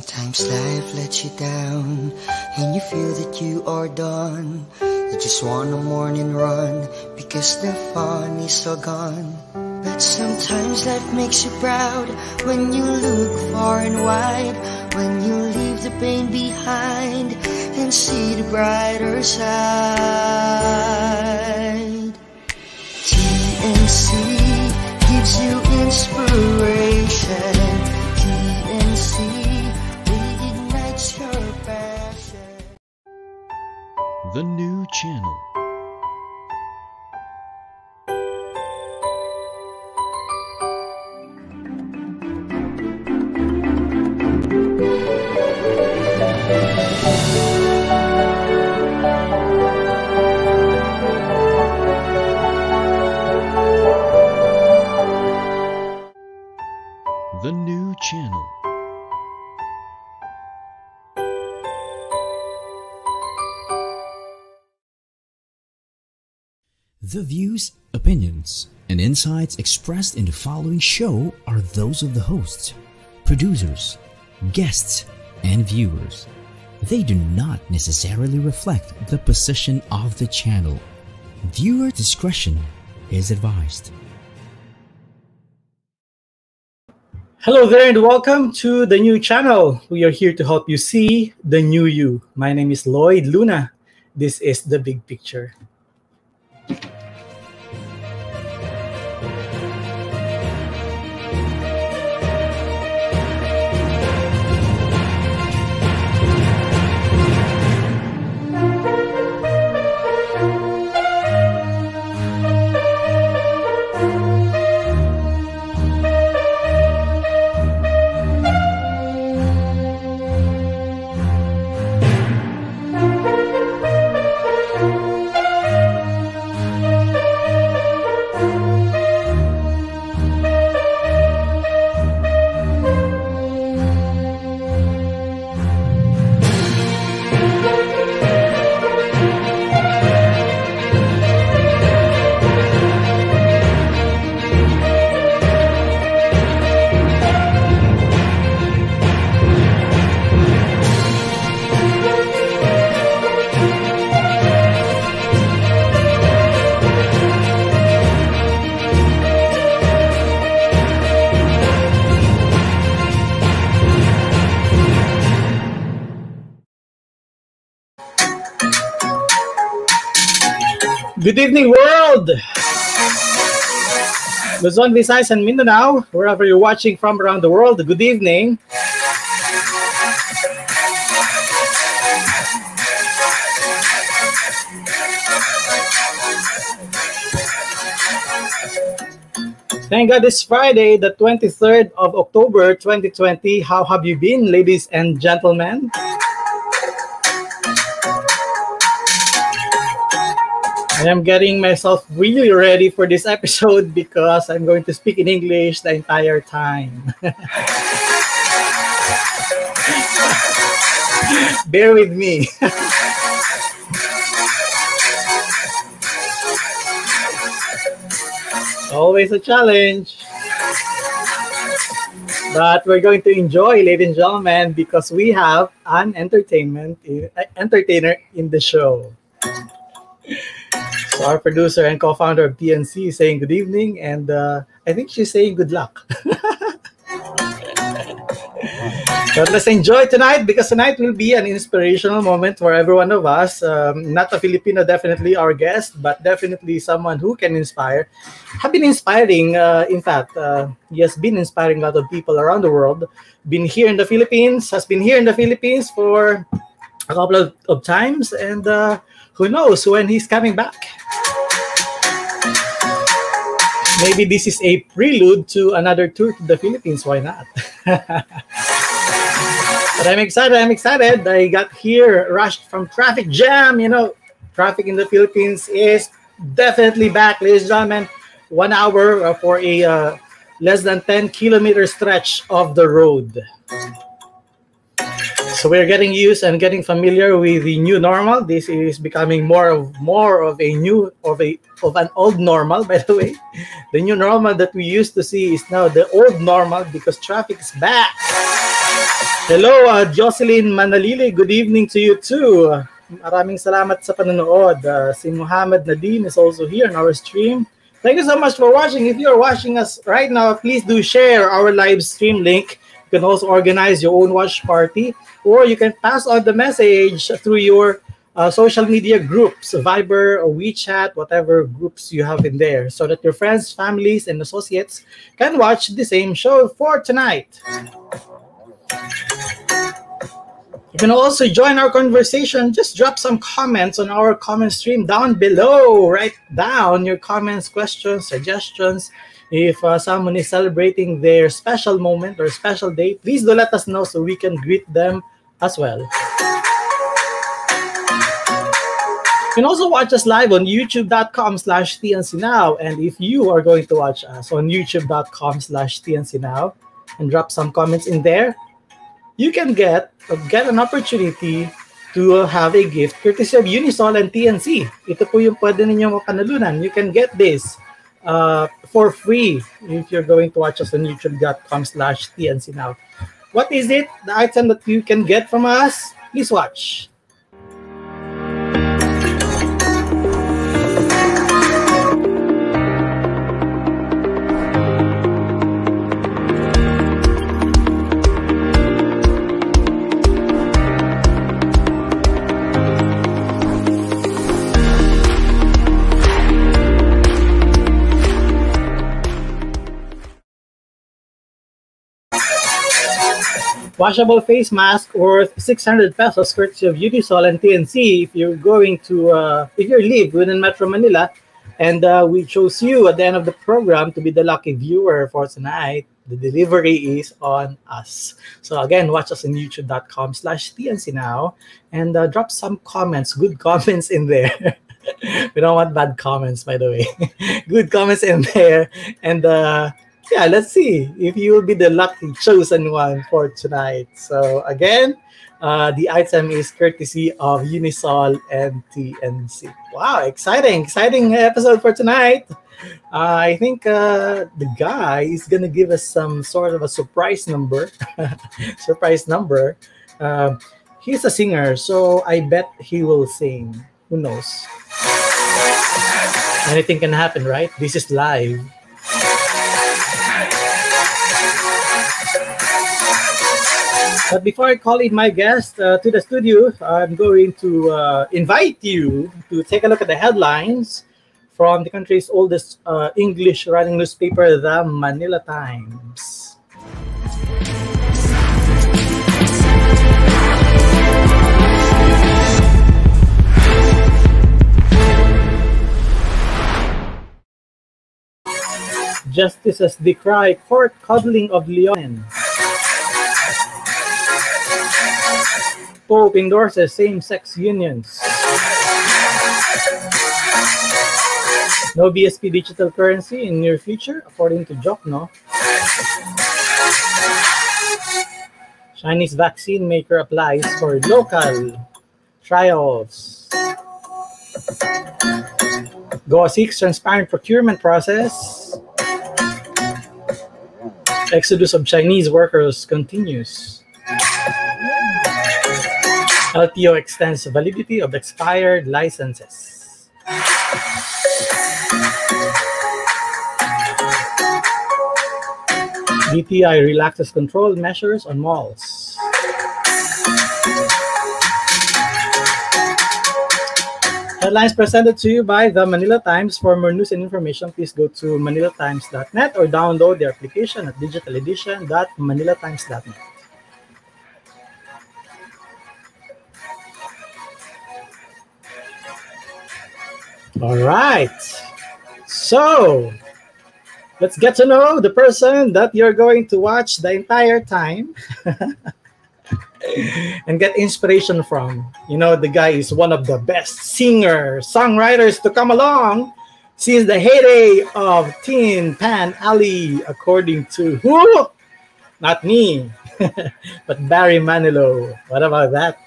Sometimes life lets you down and you feel that you are done. You just want a morning run because the fun is all gone. But sometimes life makes you proud when you look far and wide, when you leave the pain behind and see the brighter side. TNC gives you inspiration. The new channel. The views, opinions, and insights expressed in the following show are those of the hosts, producers, guests, and viewers. They do not necessarily reflect the position of the channel. Viewer discretion is advised. Hello there and welcome to the new channel. We are here to help you see the new you. My name is Lloyd Luna. This is the big picture. Evening, world! Luzon, Visayas, and Mindanao, wherever you're watching from around the world, good evening. Thank God it's Friday, the 23rd of October 2020. How have you been, ladies and gentlemen? I am getting myself really ready for this episode because I'm going to speak in English the entire time. Bear with me. Always a challenge. But we're going to enjoy, ladies and gentlemen, because we have an entertainment uh, entertainer in the show. So our producer and co-founder of TNC saying good evening, and uh, I think she's saying good luck. but let's enjoy tonight because tonight will be an inspirational moment for every one of us. Um, not a Filipino, definitely our guest, but definitely someone who can inspire. Have been inspiring, uh, in fact, uh, he has been inspiring a lot of people around the world. Been here in the Philippines, has been here in the Philippines for a couple of, of times, and uh, who knows when he's coming back. Maybe this is a prelude to another tour to the Philippines. Why not? but I'm excited. I'm excited. I got here rushed from traffic jam. You know, traffic in the Philippines is definitely back, ladies and gentlemen. One hour for a uh, less than 10 kilometer stretch of the road. So we're getting used and getting familiar with the new normal. This is becoming more of more of a new of a of an old normal. By the way, the new normal that we used to see is now the old normal because traffic is back. Hello, uh, Jocelyn Manalili. Good evening to you too. Maraming salamat sa panonood. Uh, si Muhammad Nadim is also here in our stream. Thank you so much for watching. If you're watching us right now, please do share our live stream link. You can also organize your own watch party, or you can pass on the message through your uh, social media groups, Viber or WeChat, whatever groups you have in there, so that your friends, families, and associates can watch the same show for tonight. You can also join our conversation. Just drop some comments on our comment stream down below. Write down your comments, questions, suggestions. If uh, someone is celebrating their special moment or special day, please do let us know so we can greet them as well. You can also watch us live on youtube.com slash tncnow. And if you are going to watch us on youtube.com slash tncnow and drop some comments in there, you can get get an opportunity to have a gift courtesy of Unisol and TNC. Ito po yung pwede ninyong makanalunan. You can get this uh, for free if you're going to watch us on youtube.com slash TNC now. What is it? The item that you can get from us? Please watch. Washable face mask worth 600 pesos courtesy of Unisol and TNC if you're going to uh, if you live within Metro Manila and uh, we chose you at the end of the program to be the lucky viewer for tonight the delivery is on us. So again watch us on youtube.com slash tnc now and uh, drop some comments good comments in there. We don't want bad comments by the way. Good comments in there. And uh yeah, let's see if you will be the lucky chosen one for tonight. So again, uh, the item is courtesy of Unisol and TNC. Wow, exciting, exciting episode for tonight. Uh, I think uh, the guy is gonna give us some sort of a surprise number. surprise number. Uh, he's a singer, so I bet he will sing. Who knows? Anything can happen, right? This is live. But before I call in my guest uh, to the studio, I'm going to uh, invite you to take a look at the headlines from the country's oldest uh, English writing newspaper, the Manila Times. Justices decry court coddling of Leonen. Pope endorses same-sex unions. No BSP digital currency in near future, according to Diokno. Chinese vaccine maker applies for local trials. GOA seeks transparent procurement process. Exodus of Chinese workers continues. LTO extends validity of expired licenses. DTI relaxes control measures on malls. Headlines presented to you by the Manila Times. For more news and information, please go to manilatimes.net or download the application at digitaledition.manilatimes.net. All right. So let's get to know the person that you're going to watch the entire time and get inspiration from. You know, the guy is one of the best singer songwriters to come along since the heyday of Tin Pan Alley, according to who? Not me. but Barry Manilow, what about that?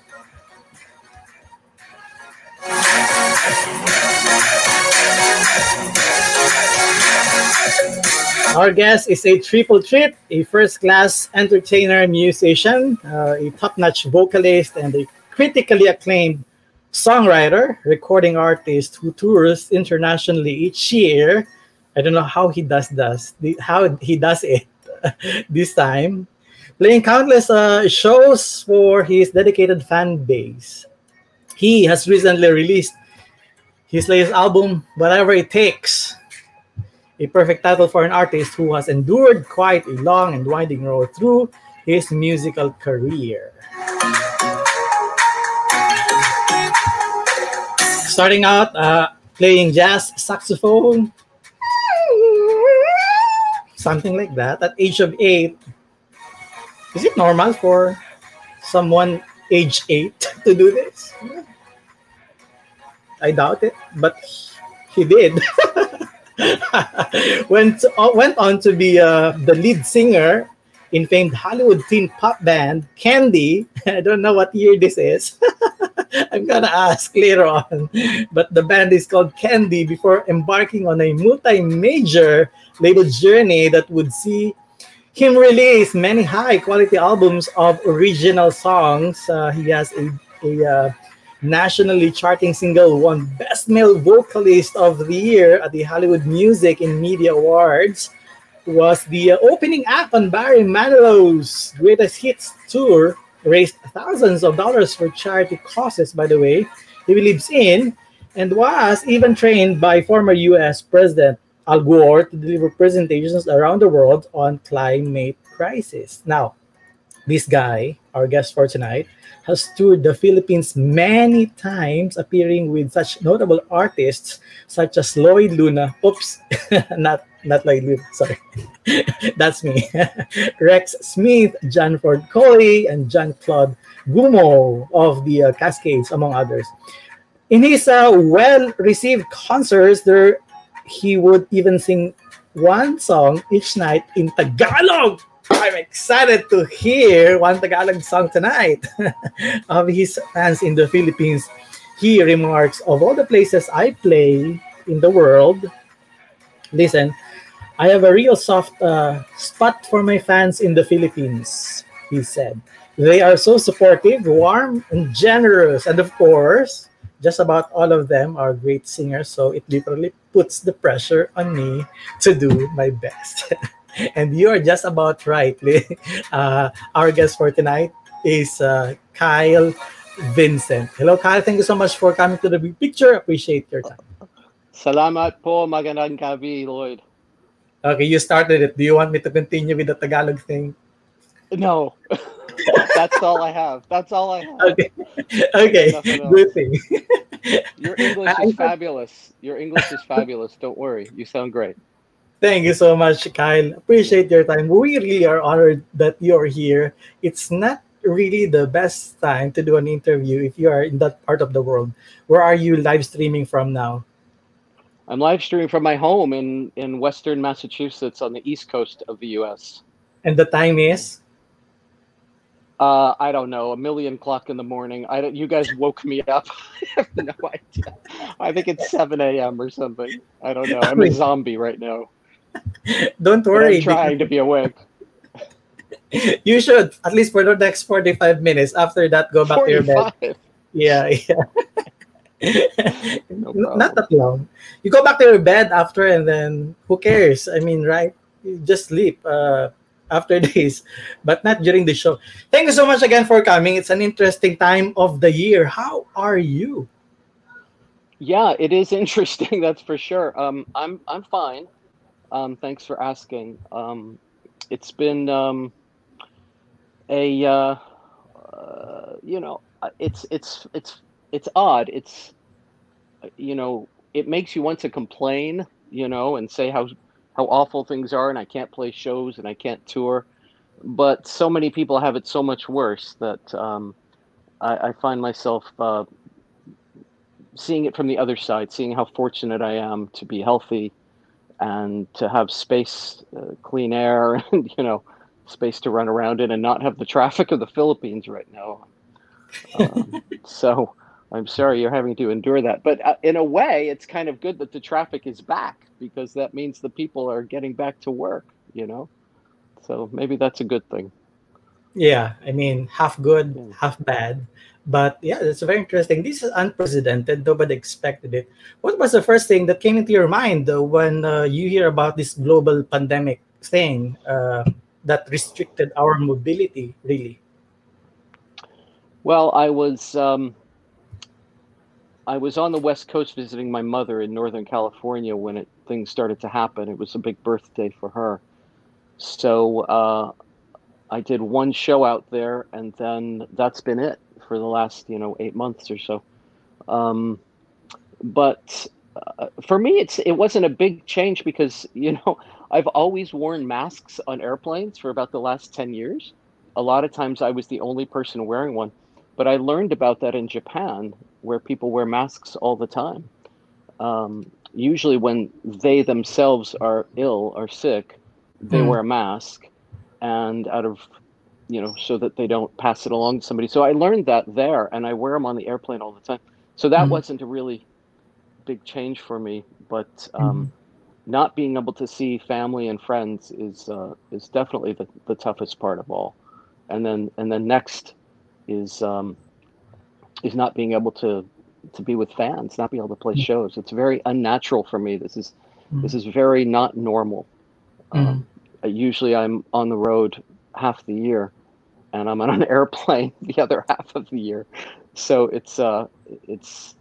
Our guest is a triple threat, a first-class entertainer, musician, uh, a top-notch vocalist, and a critically acclaimed songwriter, recording artist who tours internationally each year. I don't know how he does this, how he does it this time, playing countless uh, shows for his dedicated fan base. He has recently released his latest album, Whatever It Takes, a perfect title for an artist who has endured quite a long and winding road through his musical career. Starting out uh, playing jazz saxophone, something like that, at age of eight. Is it normal for someone age eight to do this? I doubt it, but he did. went uh, went on to be uh, the lead singer in famed Hollywood teen pop band Candy. I don't know what year this is. I'm gonna ask later on. But the band is called Candy before embarking on a multi-major label journey that would see him release many high-quality albums of original songs. Uh, he has a, a uh, nationally charting single won Best Male Vocalist of the Year at the Hollywood Music and Media Awards. Was the uh, opening act on Barry Manilow's Greatest Hits tour. Raised thousands of dollars for charity causes, by the way, he believes in, and was even trained by former US President Al Gore to deliver presentations around the world on climate crisis. Now, this guy, our guest for tonight, has toured the Philippines many times, appearing with such notable artists such as Lloyd Luna. Oops, not not Lloyd Luna. Sorry, that's me. Rex Smith, John Ford Coley, and John Claude Gummoe of the uh, Cascades, among others. In his uh, well-received concerts, there he would even sing one song each night in Tagalog. I'm excited to hear one Tagalog song tonight of his fans in the Philippines. He remarks, Of all the places I play in the world, listen, I have a real soft uh, spot for my fans in the Philippines, he said. They are so supportive, warm, and generous. And of course, just about all of them are great singers. So it literally puts the pressure on me to do my best. and you are just about right. Uh, our guest for tonight is uh, Kyle Vincent. Hello, Kyle. Thank you so much for coming to the big picture. Appreciate your time. Salamat po. Magandang gabi, Lloyd. Okay, you started it. Do you want me to continue with the Tagalog thing? No. That's all I have. That's all I have. Okay. Okay. Good thing. Your English is fabulous. Your English is fabulous. Don't worry. You sound great. Thank you so much, Kyle. Appreciate your time. We really are honored that you're here. It's not really the best time to do an interview if you are in that part of the world. Where are you live streaming from now? I'm live streaming from my home in in Western Massachusetts on the East Coast of the U.S. And the time is? Uh, I don't know, a million clock in the morning. I don't. You guys woke me up. I have no idea. I think it's seven a.m. or something. I don't know. I'm a zombie right now. Don't worry. I'm trying to be awake. you should at least for the next 45 minutes. After that, go back 45. to your bed. Yeah, yeah. no Not that long. You go back to your bed after, and then who cares? I mean, right? You just sleep uh, after this, but not during the show. Thank you so much again for coming. It's an interesting time of the year. How are you? Yeah, it is interesting. That's for sure. Um, I'm I'm fine. Um, thanks for asking. Um, it's been um, a uh, uh, you know it's it's it's it's odd. It's you know it makes you want to complain, you know, and say how how awful things are, and I can't play shows and I can't tour. But so many people have it so much worse that um, I, I, find myself uh, seeing it from the other side, seeing how fortunate I am to be healthy and to have space, uh, clean air, and you know, space to run around in and not have the traffic of the Philippines right now. Um, so I'm sorry you're having to endure that. But uh, in a way, it's kind of good that the traffic is back because that means the people are getting back to work, you know? So maybe that's a good thing. Yeah, I mean, half good, Yeah. half bad. But yeah, it's very interesting. This is unprecedented. Nobody expected it. What was the first thing that came into your mind though, when uh, you hear about this global pandemic thing uh, that restricted our mobility, really? Well, I was um, I was on the West Coast visiting my mother in Northern California when it things started to happen. It was a big birthday for her, so uh, I did one show out there, and then that's been it for the last you know eight months or so. Um, but uh, for me, it's it wasn't a big change because you know I've always worn masks on airplanes for about the last ten years. A lot of times, I was the only person wearing one. But I learned about that in Japan, where people wear masks all the time. Um, usually, when they themselves are ill or sick, they Mm. wear a mask, and out of you know, so that they don't pass it along to somebody. So I learned that there, and I wear them on the airplane all the time. So that Mhm. wasn't a really big change for me. But um, not being able to see family and friends is uh, is definitely the, the toughest part of all. And then and then next is um, is not being able to to be with fans, not being able to play shows. It's very unnatural for me. This is this is very not normal. Um, uh, usually, I'm on the road half the year, and I'm on an airplane the other half of the year. So it's uh, it's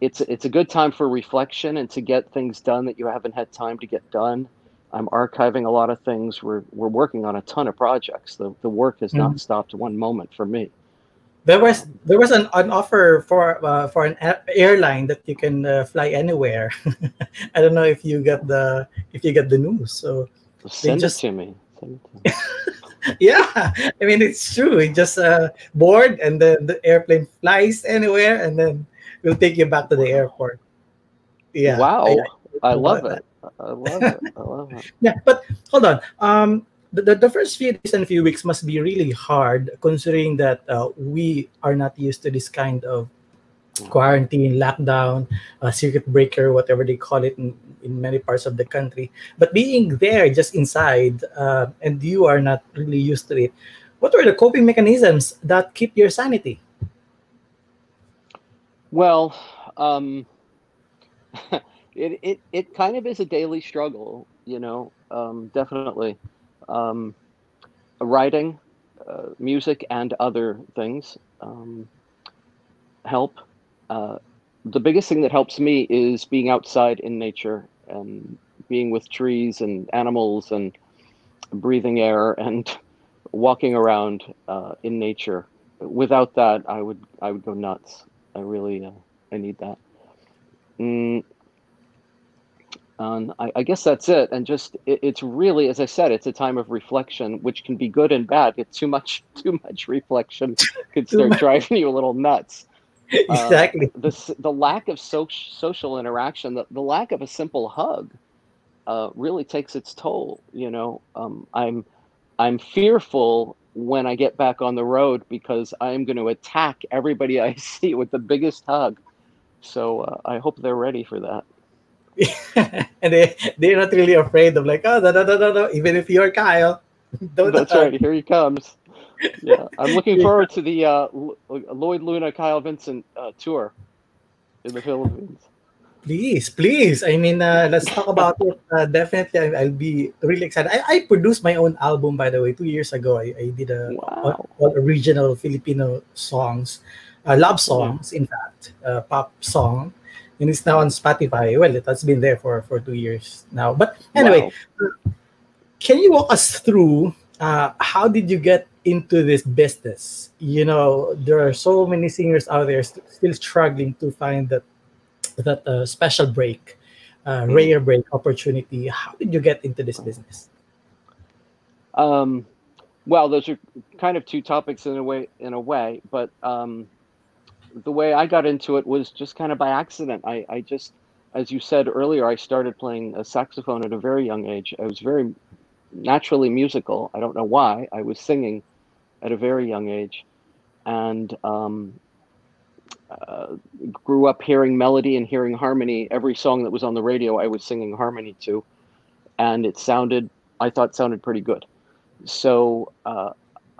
it's it's a good time for reflection and to get things done that you haven't had time to get done. I'm archiving a lot of things. We're we're working on a ton of projects. The the work has not stopped one moment for me. There was there was an, an offer for uh, for an airline that you can uh, fly anywhere. I don't know if you got the if you got the news. So Send just- it to me. Send it to me. yeah, I mean it's true. You just uh, board and then the airplane flies anywhere and then we'll take you back to the airport. Yeah. wow, I, I love about it. I love it. I love it. Yeah, but hold on. Um, the, the, the first few days and few weeks must be really hard considering that uh, we are not used to this kind of quarantine, lockdown, uh, circuit breaker, whatever they call it in, in many parts of the country. But being there just inside uh, and you are not really used to it, what were the coping mechanisms that keep your sanity? Well, um, it, it it kind of is a daily struggle, you know. Um, definitely, um, writing, uh, music, and other things um, help. Uh, the biggest thing that helps me is being outside in nature and being with trees and animals and breathing air and walking around uh, in nature. Without that, I would I would go nuts. I really uh, I need that. Mm, and I, I guess that's it. And just it, it's really, as I said, it's a time of reflection, which can be good and bad. It's too much, too much reflection could start driving you a little nuts. exactly. The the lack of so- social interaction, the, the lack of a simple hug, uh, really takes its toll. You know, um, I'm I'm fearful when I get back on the road because I'm going to attack everybody I see with the biggest hug. So uh, I hope they're ready for that. and they they're not really afraid of like oh no no no no no even if you're Kyle don't That's hug. right. Here he comes. Yeah, I'm looking forward to the uh, L- Lloyd Luna Kyle Vincent uh, tour in the Philippines. Please, please. I mean, uh, let's talk about it. Uh, definitely, I'll be really excited. I, I produced my own album, by the way, two years ago. I, I did a Wow. all original Filipino songs, uh, love songs, in fact, uh, pop song, and it's now on Spotify. Well, it has been there for for two years now. But anyway, Wow. can you walk us through uh, how did you get into this business? You know, there are so many singers out there st- still struggling to find that that uh, special break, uh, Mhm. rare break opportunity. How did you get into this business? Um, well, those are kind of two topics in a way. In a way, but um, the way I got into it was just kind of by accident. I, I just, as you said earlier, I started playing a saxophone at a very young age. I was very naturally musical. I don't know why. I was singing at a very young age, and um, uh, grew up hearing melody and hearing harmony. Every song that was on the radio, I was singing harmony to, and it sounded. I thought sounded pretty good. So, uh,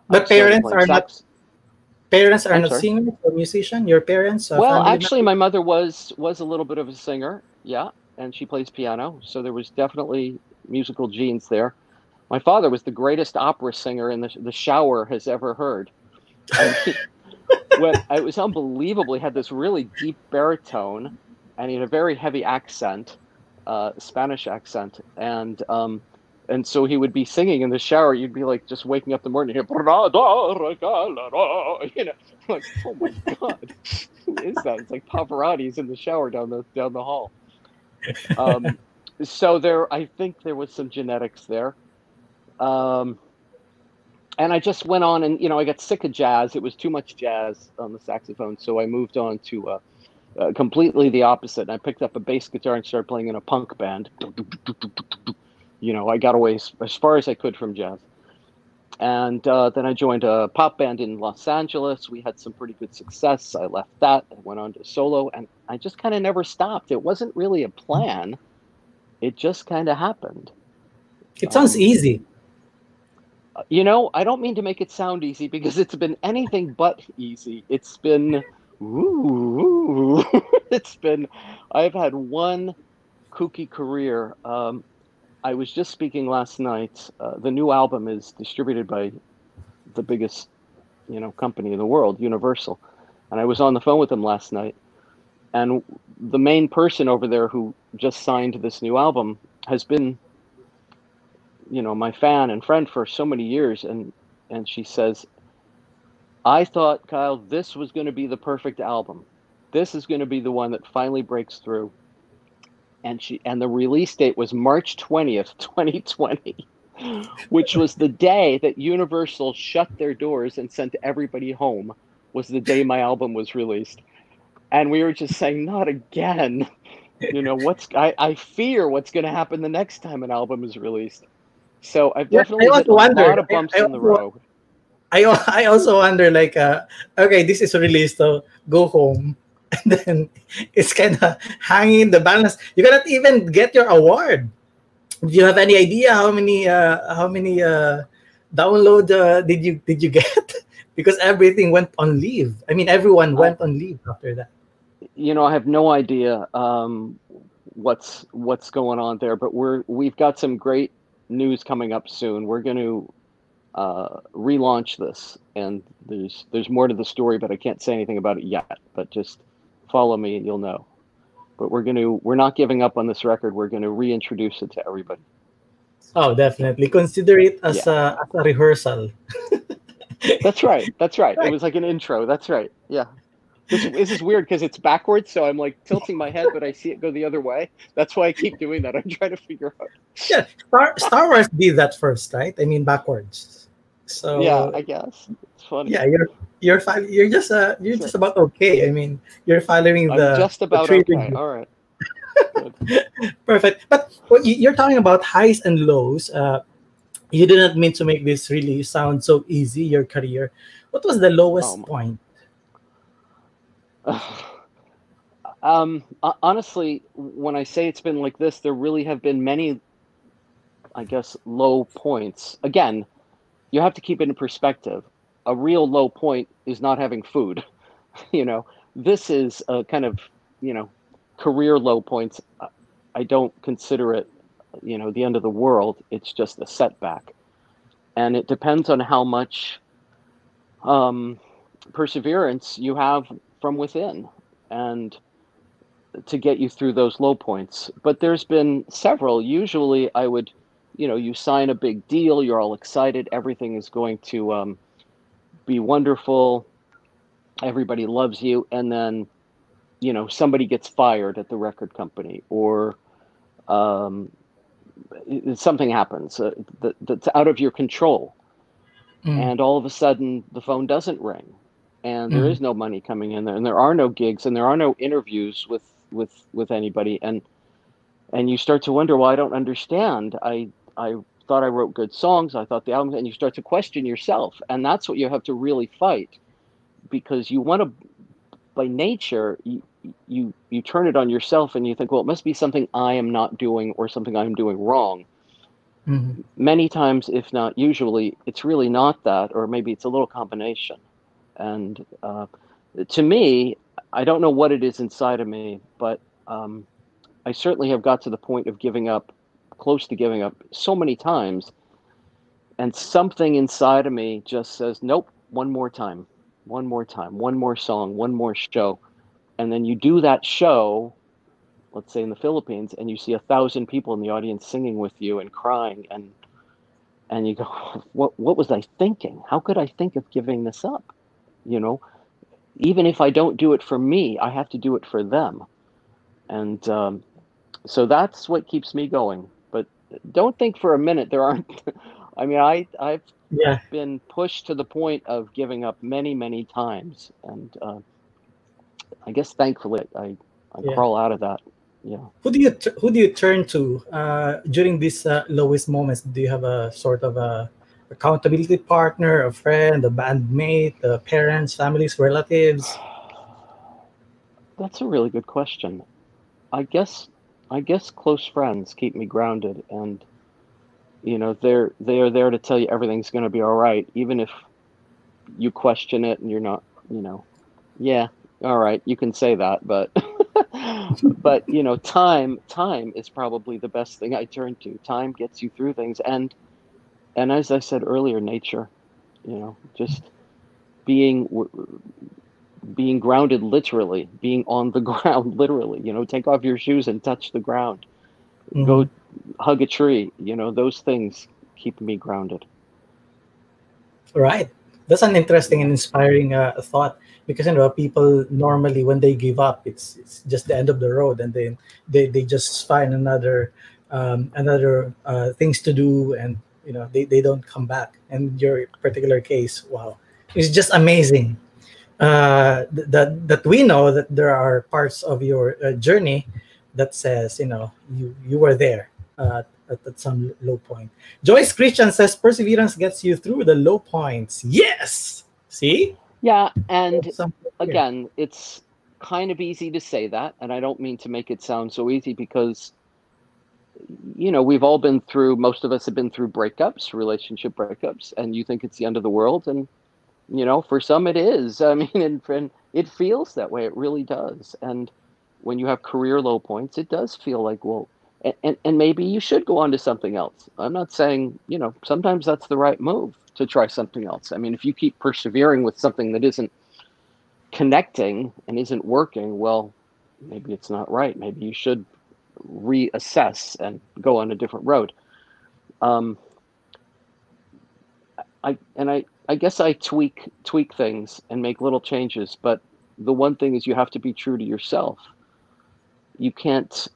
but parents are not parents are I'm not sorry? singers or musician. Your parents? Well, actually, my mother was was a little bit of a singer. Yeah, and she plays piano, so there was definitely musical genes there. My father was the greatest opera singer in the the shower has ever heard. I mean, when it was unbelievable. He had this really deep baritone, and he had a very heavy accent, uh, Spanish accent, and um, and so he would be singing in the shower. You'd be like just waking up the morning, hear, you know, like oh my god, who is that? It's like Pavarotti's in the shower down the down the hall. Um, so there, I think there was some genetics there. Um, and I just went on and, you know, I got sick of jazz. It was too much jazz on the saxophone. So I moved on to uh, uh, completely the opposite. And I picked up a bass guitar and started playing in a punk band. You know, I got away as, as far as I could from jazz. And uh, then I joined a pop band in Los Angeles. We had some pretty good success. I left that and went on to solo. And I just kind of never stopped. It wasn't really a plan, it just kind of happened. It sounds Um, easy. You know, I don't mean to make it sound easy because it's been anything but easy. It's been, ooh, it's been, I've had one kooky career. Um, I was just speaking last night. Uh, the new album is distributed by the biggest, you know, company in the world, Universal. And I was on the phone with them last night. And the main person over there who just signed this new album has been you know my fan and friend for so many years and and she says i thought kyle this was going to be the perfect album. This is going to be the one that finally breaks through. And she and the release date was march 20th 2020 which was the day that universal shut their doors and sent everybody home was the day my album was released. And we were just saying not again. You know what's i, I fear what's going to happen the next time an album is released so I've Yeah, I definitely also hit a wonder- lot of I- bumps I in the road. I I also wonder like uh okay this is released so go home. And then it's kind of hanging in the balance. You cannot even get your award. Do you have any idea how many uh how many uh download uh, did you did you get? Because everything went on leave. I mean everyone went on leave after that. You know, I have no idea um, what's what's going on there, but we're we've got some great news coming up soon. We're going to uh, relaunch this, and there's there's more to the story, but I can't say anything about it yet. But just follow me, and you'll know. But we're going to we're not giving up on this record. We're going to reintroduce it to everybody. oh definitely consider it as a as a rehearsal That's right. That's right. Right. It was like an intro. That's right. Yeah. This, this is weird because it's backwards, so I'm like tilting my head, but I see it go the other way. That's why I keep doing that. I'm trying to figure out. yeah Star, Star Wars did that first right I mean backwards so yeah, I guess it's funny. yeah you're you're you're just uh you're just about okay i mean you're following the I'm just about trading okay. All right. Perfect but you- you're talking about highs and lows uh you didn't mean to make this really sound so easy your career what was the lowest Oh, point um, honestly, when I say it's been like this, there really have been many, I guess, low points. Again, you have to keep it in perspective. A real low point is not having food. you know, this is a kind of, you know, career low points. I- don't consider it, you know, the end of the world. It's just a setback. And it depends on how much um, perseverance you have from within and to get you through those low points. But there's been several. Usually, I would, you know, you sign a big deal, you're all excited, everything is going to um, be wonderful, everybody loves you, and then, you know, somebody gets fired at the record company or um, something happens uh, that, that's out of your control Mm. and all of a sudden the phone doesn't ring and there Mhm. is no money coming in there and there are no gigs and there are no interviews with with with anybody and and you start to wonder well i don't understand i i thought I wrote good songs. I thought the album, and you start to question yourself, and that's what you have to really fight, because you want to, by nature, you, you you turn it on yourself, and you think, well, it must be something I am not doing or something I'm doing wrong. Mhm. Many times, if not usually, it's really not that, or maybe it's a little combination. And uh, to me, I don't know what it is inside of me, but um, I certainly have got to the point of giving up, close to giving up, so many times. And something inside of me just says, nope, one more time, one more time, one more song, one more show. And then you do that show, let's say in the Philippines, and you see a thousand people in the audience singing with you and crying and and you go, what what was I thinking? How could I think of giving this up? You know, even if I don't do it for me, I have to do it for them. And um, so that's what keeps me going. But don't think for a minute there aren't. I mean, I I've Yeah. been pushed to the point of giving up many many times, and uh, I guess thankfully I I Yeah. crawl out of that. Yeah. Who do you t- who do you turn to uh, during these uh, lowest moments? Do you have a sort of a accountability partner, a friend, a bandmate, uh, parents, families, relatives? That's a really good question. I guess I guess close friends keep me grounded and you know they're they are there to tell you everything's going to be all right even if you question it and you're not, you know. Yeah, all right, you can say that, but but you know, time time is probably the best thing I turn to. Time gets you through things and and as I said earlier, nature, you know, just being being grounded literally, being on the ground literally, you know, take off your shoes and touch the ground. Go hug a tree, you know, those things keep me grounded. Right. That's an interesting and inspiring uh, thought because you know people normally when they give up, it's it's just the end of the road, and then they, they just find another um, another uh, things to do, and you know they, they don't come back. And your particular case, wow, it's just amazing uh, that that we know that there are parts of your uh, journey that says you know you you were there uh, at, at some low point. Joyce Christian says perseverance gets you through the low points. Yes. See? Yeah, and again, it's kind of easy to say that, and I don't mean to make it sound so easy because you know, we've all been through most of us have been through breakups, relationship breakups, and you think it's the end of the world and you know, for some it is. I mean, and, and it feels that way. It really does. And when you have career low points, it does feel like, well, and, and, and maybe you should go on to something else. I'm not saying, you know, sometimes that's the right move to try something else. I mean, if you keep persevering with something that isn't connecting and isn't working, well, maybe it's not right. Maybe you should reassess and go on a different road. Um, I and I I guess I tweak tweak things and make little changes, but the one thing is you have to be true to yourself. You can't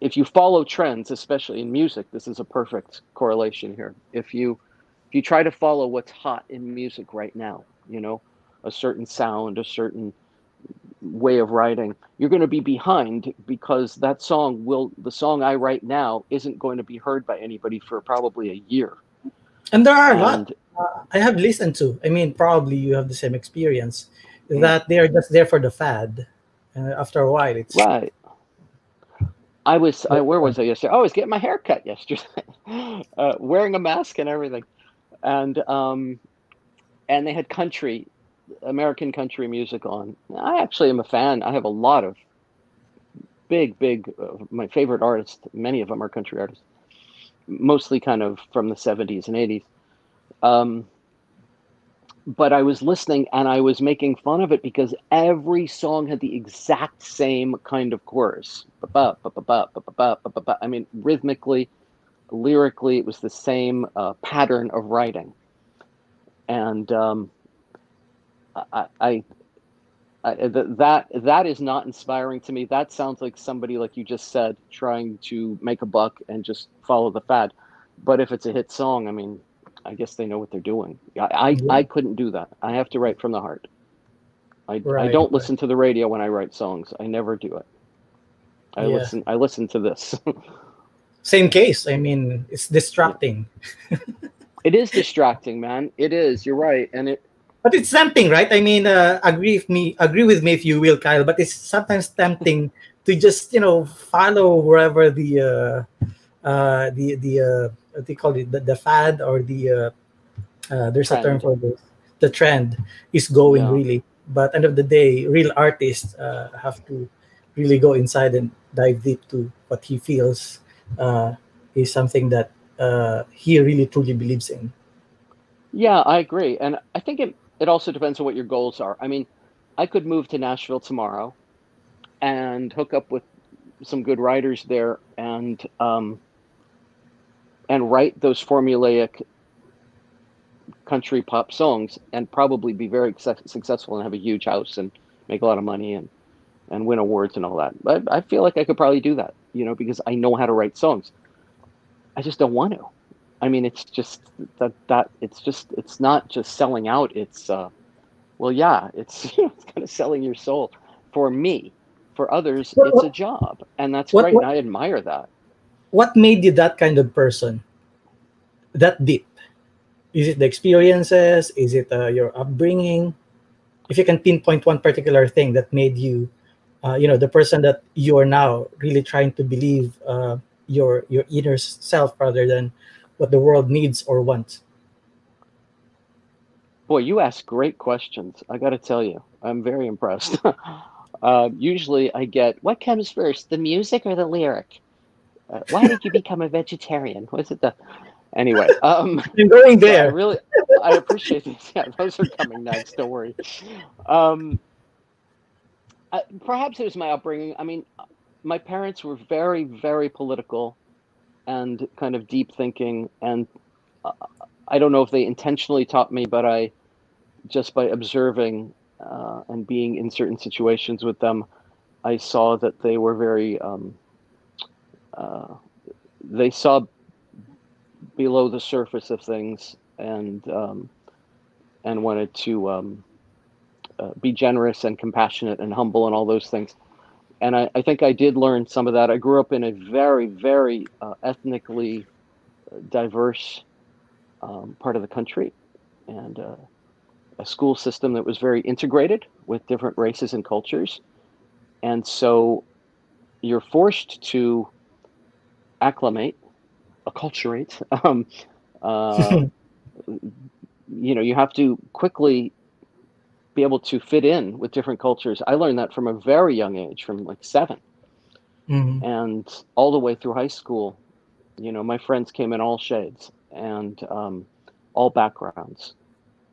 if you follow trends, especially in music, this is a perfect correlation here. If you if you try to follow what's hot in music right now, you know, a certain sound, a certain way of writing, you're going to be behind because that song will the song I write now isn't going to be heard by anybody for probably a year. And there are a lot uh, I have listened to. I mean, probably you have the same experience that they are just there for the fad. And after a while, it's Right. I was. I, where was I yesterday? Oh, I was getting my hair cut yesterday, uh, wearing a mask and everything, and um, and they had country, American country music on. I actually am a fan. I have a lot of big, big. Uh, my favorite artists. Many of them are country artists, mostly kind of from the '70s and '80s. Um, but I was listening and I was making fun of it because every song had the exact same kind of chorus. I mean, rhythmically, lyrically, it was the same uh, pattern of writing. And um, I, I, I th- that that is not inspiring to me. That sounds like somebody, like you just said, trying to make a buck and just follow the fad. But if it's a hit song, I mean, I guess they know what they're doing. I, I. I couldn't do that. I have to write from the heart. I, I don't right. listen to the radio when I write songs. I never do it. I Yeah. listen. I listen to this. same case. I mean, it's distracting. it is distracting, man. It is. You're right, and it. But it's tempting, right? I mean, uh, agree with me. Agree with me if you will, Kyle. But it's sometimes tempting to just you know follow wherever the uh, uh, the the uh, what do you call it the, the fad or the uh, uh, there's Trend. a term for this the trend is going Yeah. really. But end of the day, real artists uh, have to really go inside and dive deep to what he feels uh, is something that uh, he really truly believes in. Yeah, I agree, and I think it it also depends on what your goals are. I mean, I could move to Nashville tomorrow, and hook up with some good writers there, and um, and write those formulaic country pop songs, and probably be very successful and have a huge house and make a lot of money and and win awards and all that. But I feel like I could probably do that, you know, because I know how to write songs. I just don't want to. I mean, it's just that that it's just it's not just selling out. It's uh, well, yeah, it's it's kind of selling your soul. For me, for others, What- it's a job, and that's what- great. what- and I admire that. What made you that kind of person? That deep? Is it the experiences? Is it uh, your upbringing? If you can pinpoint one particular thing that made you, uh, you know, the person that you are now, really trying to believe uh, your your inner self rather than what the world needs or wants. Boy, you ask great questions. I got to tell you, I'm very impressed. uh, usually, I get what comes first, the music or the lyric? Uh, why did you become a vegetarian? Was it the anyway? Um, I'm going So I really, I appreciate these. Yeah, those are coming next. Don't worry. Um, I, perhaps it was my upbringing. I mean, my parents were very, very political, and kind of deep thinking. And uh, I don't know if they intentionally taught me, but I, just by observing uh, and being in certain situations with them, I saw that they were very. Um, uh, they saw below the surface of things and um, and wanted to um, uh, be generous and compassionate and humble and all those things. And I, I think I did learn some of that. I grew up in a very, very uh, ethnically diverse um, part of the country and uh, a school system that was very integrated with different races and cultures. And so you're forced to acclimate, acculturate. Um, uh, you know, you have to quickly be able to fit in with different cultures. I learned that from a very young age, from like seven, Mhm. and all the way through high school. You know, my friends came in all shades and um, all backgrounds,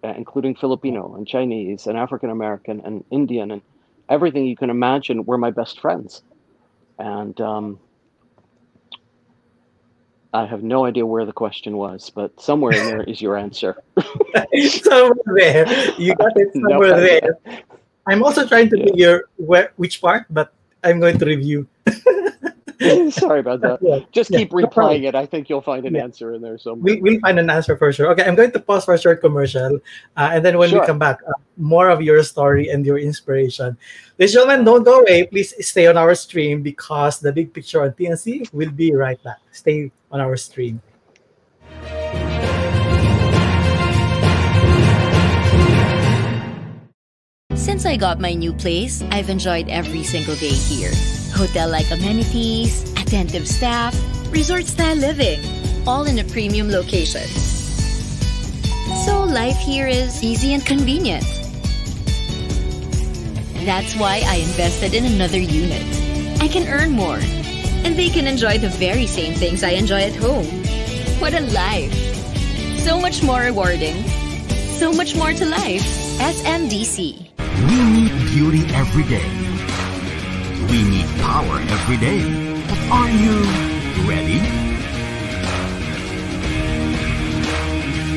uh, including Filipino and Chinese and African American and Indian and everything you can imagine were my best friends. And um, I have no idea where the question was, but somewhere in there is your answer. somewhere there, you got it somewhere there. I'm also trying to Yeah. figure where which part, but I'm going to review. Sorry about that. Yeah, Just yeah, keep no it. I think you'll find an Yeah. answer in there somewhere. We'll, we'll find an answer for sure. Okay, I'm going to pause for a short commercial, uh, and then when we come back, uh, more of your story and your inspiration. Ladies and gentlemen, don't go away. Please stay on our stream because the big picture on TNC will be right back. Stay on our stream. Since I got my new place, I've enjoyed every single day here. Hotel like amenities, attentive staff, resort style living, all in a premium location. So life here is easy and convenient. That's why I invested in another unit. I can earn more, and they can enjoy the very same things I enjoy at home. What a life! So much more rewarding. So much more to life. SMDC. We need beauty every day. We need power every day. Are you ready?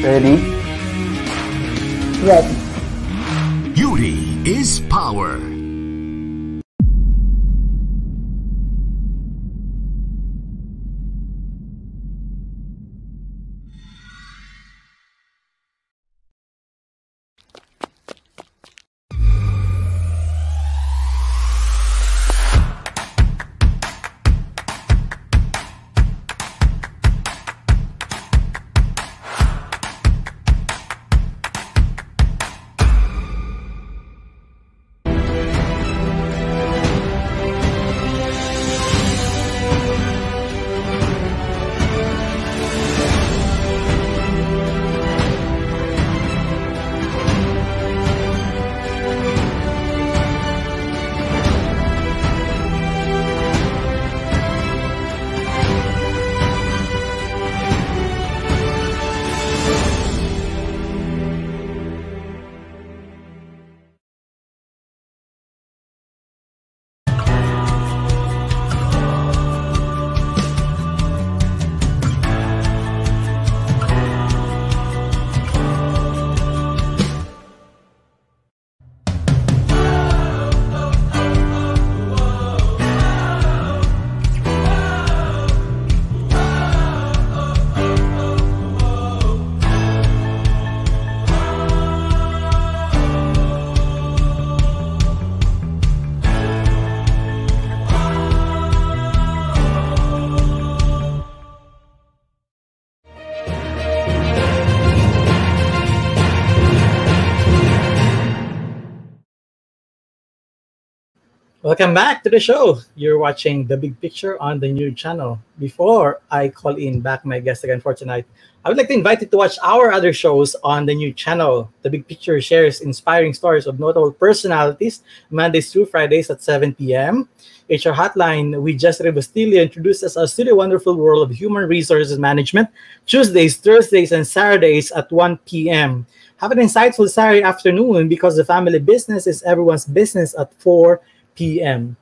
Ready? Ready. Beauty is power. Welcome back to the show. You're watching The Big Picture on the new channel. Before I call in back my guest again for tonight, I would like to invite you to watch our other shows on the new channel. The Big Picture shares inspiring stories of notable personalities Mondays through Fridays at 7 p.m. HR Hotline, we just Bustillo introduces us to the wonderful world of human resources management Tuesdays, Thursdays, and Saturdays at 1 p.m. Have an insightful Saturday afternoon because the family business is everyone's business at 4 p.m.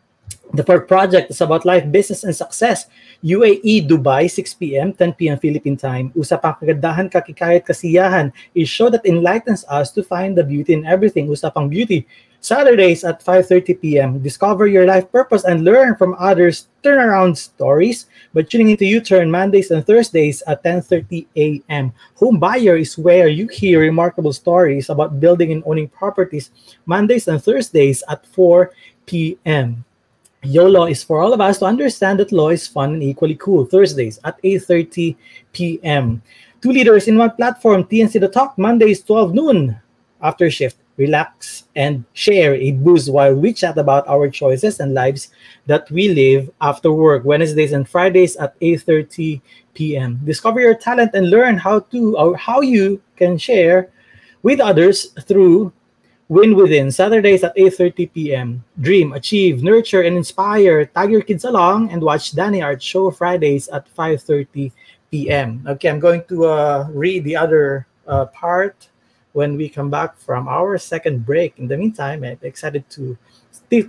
The fourth project is about life, business, and success. UAE, Dubai, 6 p.m., 10 p.m. Philippine time. Usapang kagandahan, kakikayat, kasiyahan is show that enlightens us to find the beauty in everything. Usapang beauty. Saturdays at 5.30 p.m. Discover your life purpose and learn from others' turnaround stories by tuning into U-Turn Mondays and Thursdays at 10.30 a.m. Home Buyer is where you hear remarkable stories about building and owning properties Mondays and Thursdays at 4 p.m. YOLO is for all of us to understand that law is fun and equally cool. Thursdays at 8.30 p.m. Two leaders in one platform, TNC The Talk, Mondays 12 noon. After shift, relax and share a boost while we chat about our choices and lives that we live after work. Wednesdays and Fridays at 8.30 p.m. Discover your talent and learn how to or how you can share with others through Win Within, Saturdays at 8.30 p.m. Dream, achieve, nurture, and inspire. Tag your kids along and watch Danny Art Show Fridays at 5.30 p.m. Okay, I'm going to uh, read the other uh, part when we come back from our second break. In the meantime, I'm excited to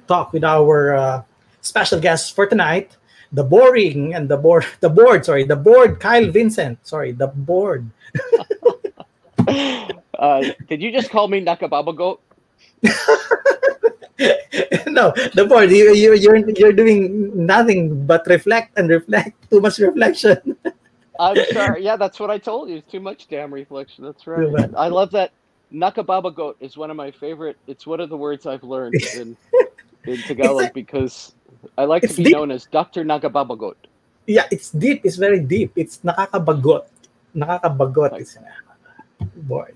talk with our uh, special guest for tonight, the boring and the board, the board, sorry, the board, Kyle Vincent, sorry, the board. uh, did you just call me Nakababa Goat? no, the board. You, you, you're you're doing nothing but reflect and reflect. Too much reflection. I'm sorry. Yeah, that's what I told you. It's too much damn reflection. That's right. I love that. Nakababa goat is one of my favorite. It's one of the words I've learned in in Tagalog because I like to be deep. known as Dr. Nakababa goat. Yeah, it's deep. It's very deep. It's nakakabagot. Nakakabagot. Like, it's bored.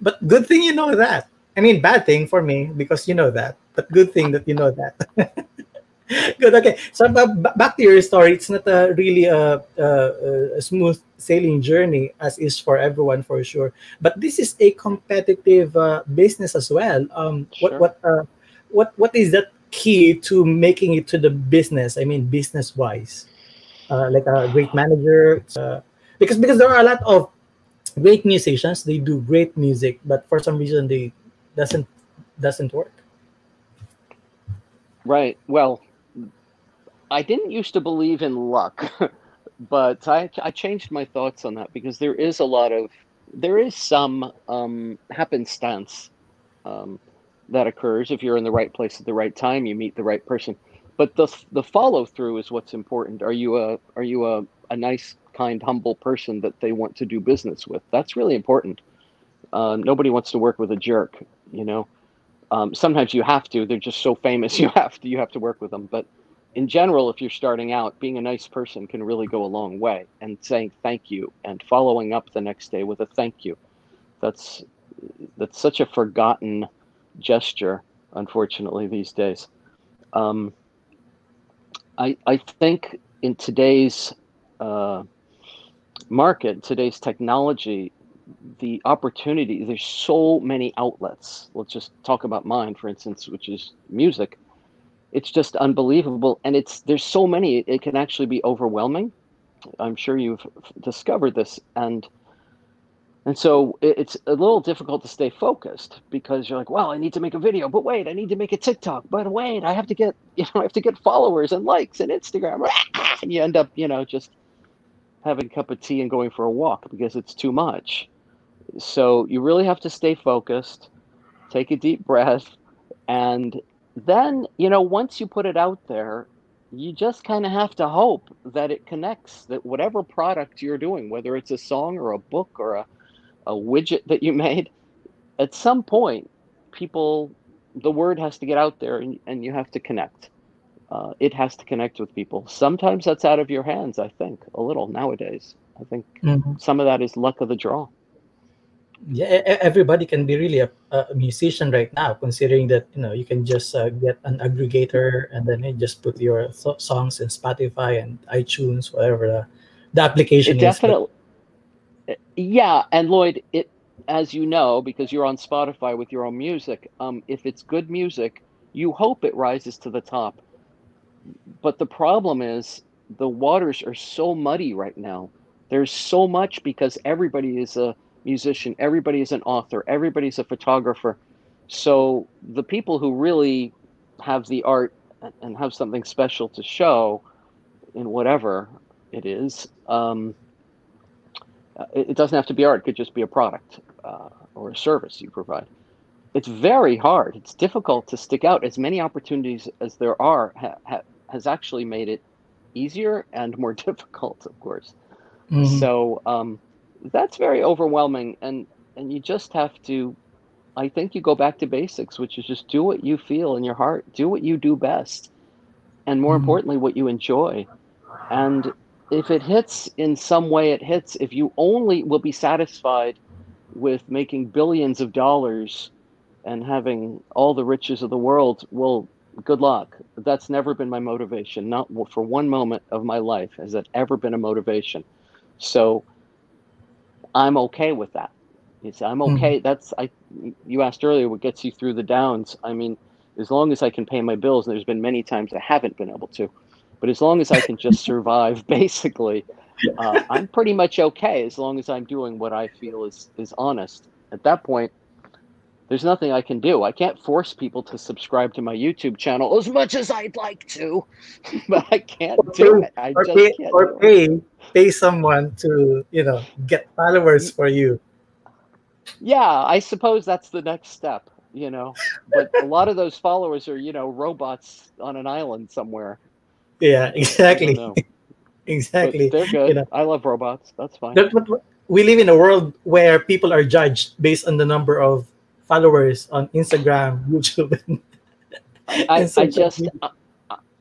But good thing you know that. I mean, bad thing for me because you know that, but good thing that you know that. good. Okay. So back to your story. It's not a really a, a, a, smooth sailing journey as is for everyone for sure. But this is a competitive uh, business as well. Um, sure. What what uh, what what is that key to making it to the business? I mean, business wise, uh, like a great manager. Uh, because because there are a lot of great musicians. They do great music, but for some reason they doesn't doesn't work. Right. Well, I didn't used to believe in luck, but I I changed my thoughts on that because there is a lot of there is some um, happenstance um, that occurs if you're in the right place at the right time. You meet the right person, but the the follow through is what's important. Are you a are you a, a nice, kind, humble person that they want to do business with? That's really important. Uh, nobody wants to work with a jerk you know? Um, sometimes you have to they're just so famous you have to you have to work with them. But in general if you're starting out being a nice person can really go a long way and saying thank you and following up the next day with a thank you. That's that's such a forgotten gesture unfortunately these days. Um, I, I think in today's uh, market today's technology the opportunity there's so many outlets. Let's just talk about mine for instance which is music. It's just unbelievable and it's there's so many it can actually be overwhelming. I'm sure you've discovered this and and so it's a little difficult to stay focused because you're like well i need to make a video but wait i need to make a tiktok but wait i have to get you know i have to get followers and likes and instagram. And you end up you know just having a cup of tea and going for a walk because it's too much so you really have to stay focused, take a deep breath, and then, you know, once you put it out there, you just kind of have to hope that it connects, that whatever product you're doing, whether it's a song or a book or a, a widget that you made, at some point, people, the word has to get out there and, and you have to connect. Uh, it has to connect with people. Sometimes that's out of your hands, I think, a little nowadays. I think mm-hmm. some of that is luck of the draw. Yeah, everybody can be really a, a musician right now, considering that you know you can just uh, get an aggregator and then you just put your so- songs in Spotify and iTunes, whatever the, the application It is. But- definitely, yeah. And Lloyd, it as you know because you're on Spotify with your own music. Um, if it's good music, you hope it rises to the top. But the problem is the waters are so muddy right now. There's so much because everybody is a musician, everybody is an author, everybody's a photographer. So the people who really have the art and- have something special to show in whatever it is, um, it, doesn't have to be art, it could just be a product uh, or a service you provide. It's very hard. It's difficult to stick out. As many opportunities as there are ha- ha- has actually made it easier and more difficult, of course. Mhm. So um, that's very overwhelming, and and you just have to. I think you go back to basics, which is just do what you feel in your heart, do what you do best, and more Mhm. importantly, what you enjoy. And if it hits in some way, it hits. If you only will be satisfied with making billions of dollars and having all the riches of the world, well, good luck. That's never been my motivation. Not for one moment of my life has that ever been a motivation. So I'm okay with that. You see, I'm okay. That's I. You asked earlier what gets you through the downs. I mean, as long as I can pay my bills, and there's been many times I haven't been able to, but as long as I can just survive, basically, uh, I'm pretty much okay. As long as I'm doing what I feel is is honest. At that point, there's nothing I can do. I can't force people to subscribe to my YouTube channel as much as I'd like to, but I can't do it. I or just pay, can't. or do it. pay pay someone to you know get followers for you. Yeah, I suppose that's the next step, you know. But a lot of those followers are, you know, robots on an island somewhere. Yeah, don't exactly. But exactly. they're good. You know, I love robots. That's fine. We live in a world where people are judged based on the number of followers on Instagram, YouTube. I, I just.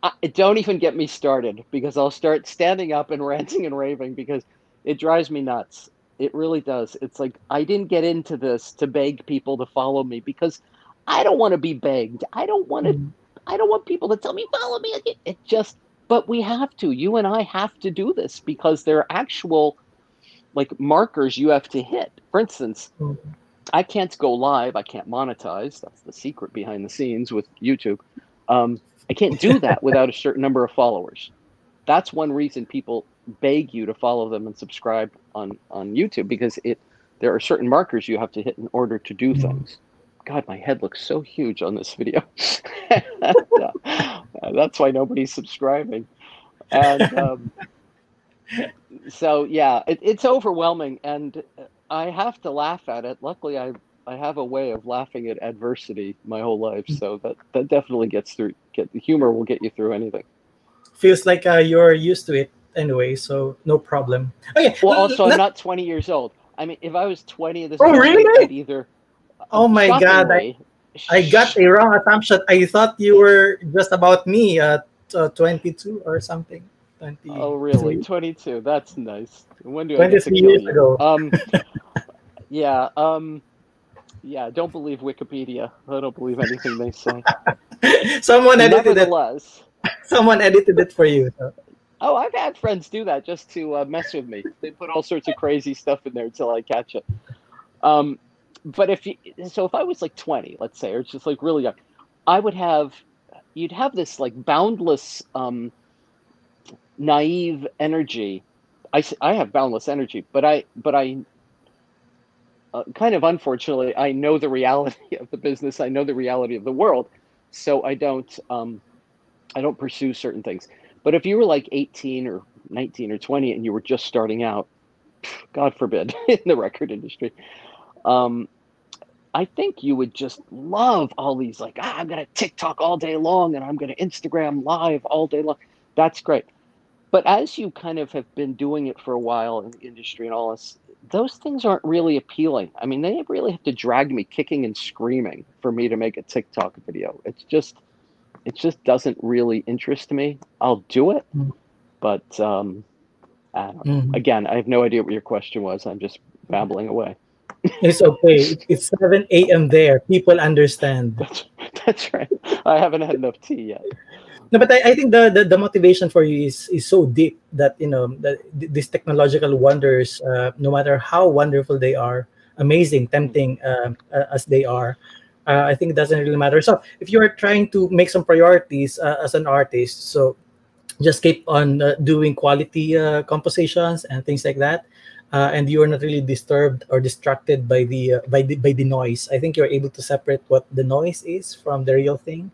I, don't even get me started because I'll start standing up and ranting and raving because it drives me nuts. It really does. It's like I didn't get into this to beg people to follow me because I don't want to be begged. I don't want to. Mhm. I don't want people to tell me follow me. It, it just. But we have to. You and I have to do this because there are actual, like markers you have to hit. For instance, Mhm. I can't go live. I can't monetize. That's the secret behind the scenes with YouTube. Um, I can't do that without a certain number of followers. That's one reason people beg you to follow them and subscribe on on YouTube because it there are certain markers you have to hit in order to do Mhm. things. God, my head looks so huge on this video. Uh, that's why nobody's subscribing. And um, so, yeah, it, it's overwhelming, and I have to laugh at it. Luckily, I I have a way of laughing at adversity my whole life, so that that definitely gets through. Get the humor will get you through anything. Feels like uh, you're used to it anyway, so no problem. Okay. Well, also, I'm not 20 years old. I mean, if I was 20, this Oh, would be- really? I'd either. Oh my God, I- I got a wrong assumption. I thought you were just about me at uh, 22 or something. 20. Oh, really? 22. That's nice. When do I get to years ago. Um, yeah. Um, yeah. Don't believe Wikipedia. I don't believe anything they say. Someone edited it. Someone edited it for you. so. oh, I've had friends do that just to uh, mess with me. They put all sorts of crazy stuff in there until I catch it. Um, but if you, so, if I was like 20, let's say, or just like really young, I would have, you'd have this like boundless, um, naive energy. I, I have boundless energy, but I, but I, uh, kind of unfortunately, I know the reality of the business. I know the reality of the world, so I don't, um, I don't pursue certain things. But if you were like 18 or 19 or 20 and you were just starting out, God forbid, in the record industry, um, I think you would just love all these like, ah, I'm gonna TikTok all day long and I'm gonna Instagram live all day long. That's great. But as you kind of have been doing it for a while in the industry and all this, those things aren't really appealing. I mean, they really have to drag me kicking and screaming for me to make a TikTok video. It's just, it just doesn't really interest me. I'll do it, Mm. but um, I don't know. Mhm. again, I have no idea what your question was. I'm just babbling away. It's okay. It's 7 a.m. there. People understand. That's that's right. I haven't had enough tea yet. No, but I, I think the, the the motivation for you is is so deep that you know that these technological wonders, uh, no matter how wonderful they are, amazing, tempting uh, as they are, uh, I think it doesn't really matter. So if you are trying to make some priorities uh, as an artist, so just keep on uh, doing quality uh, compositions and things like that. Uh, and you are not really disturbed or distracted by the uh, by the by the noise. I think you're able to separate what the noise is from the real thing,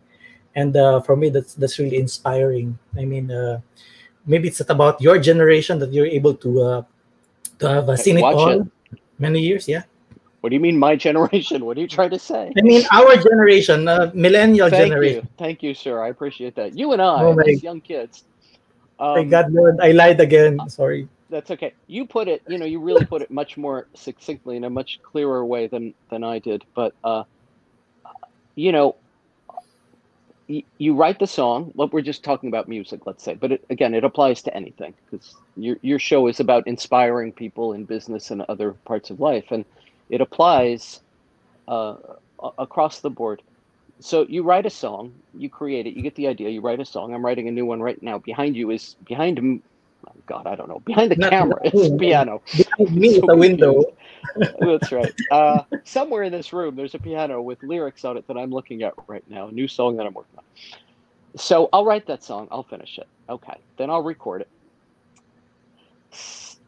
and uh, for me, that's that's really inspiring. I mean, uh, maybe it's about your generation that you're able to uh, to have uh, seen it all it. many years. Yeah, What do you mean, my generation? What are you trying to say? I mean our generation, uh, millennial Thank generation. you, thank you, sir. I appreciate that. You and I, Oh young kids. Um, God, Lord, I lied again. Sorry. that's okay. You put it, you know, you really put it much more succinctly in a much clearer way than than I did. But uh, you know, y- you write the song. Well, we're just talking about music, let's say, but it, again, it applies to anything because your your show is about inspiring people in business and other parts of life, and it applies uh, across the board. So you write a song, you create it, you get the idea, you write a song. I'm writing a new one right now. Behind you is behind oh God, I don't know. Behind the Not- camera not is piano. Behind me is So a window. That's right. Uh, somewhere in this room, there's a piano with lyrics on it that I'm looking at right now. A new song that I'm working on. So I'll write that song. I'll finish it. Okay. Then I'll record it.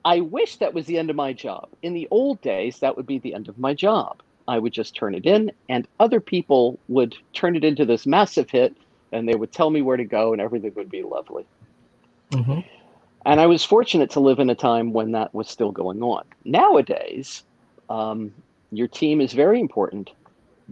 I wish that was the end of my job. In the old days, that would be the end of my job. I would just turn it in, and other people would turn it into this massive hit, and they would tell me where to go, and everything would be lovely. Mhm. And I was fortunate to live in a time when that was still going on. Nowadays, um, your team is very important,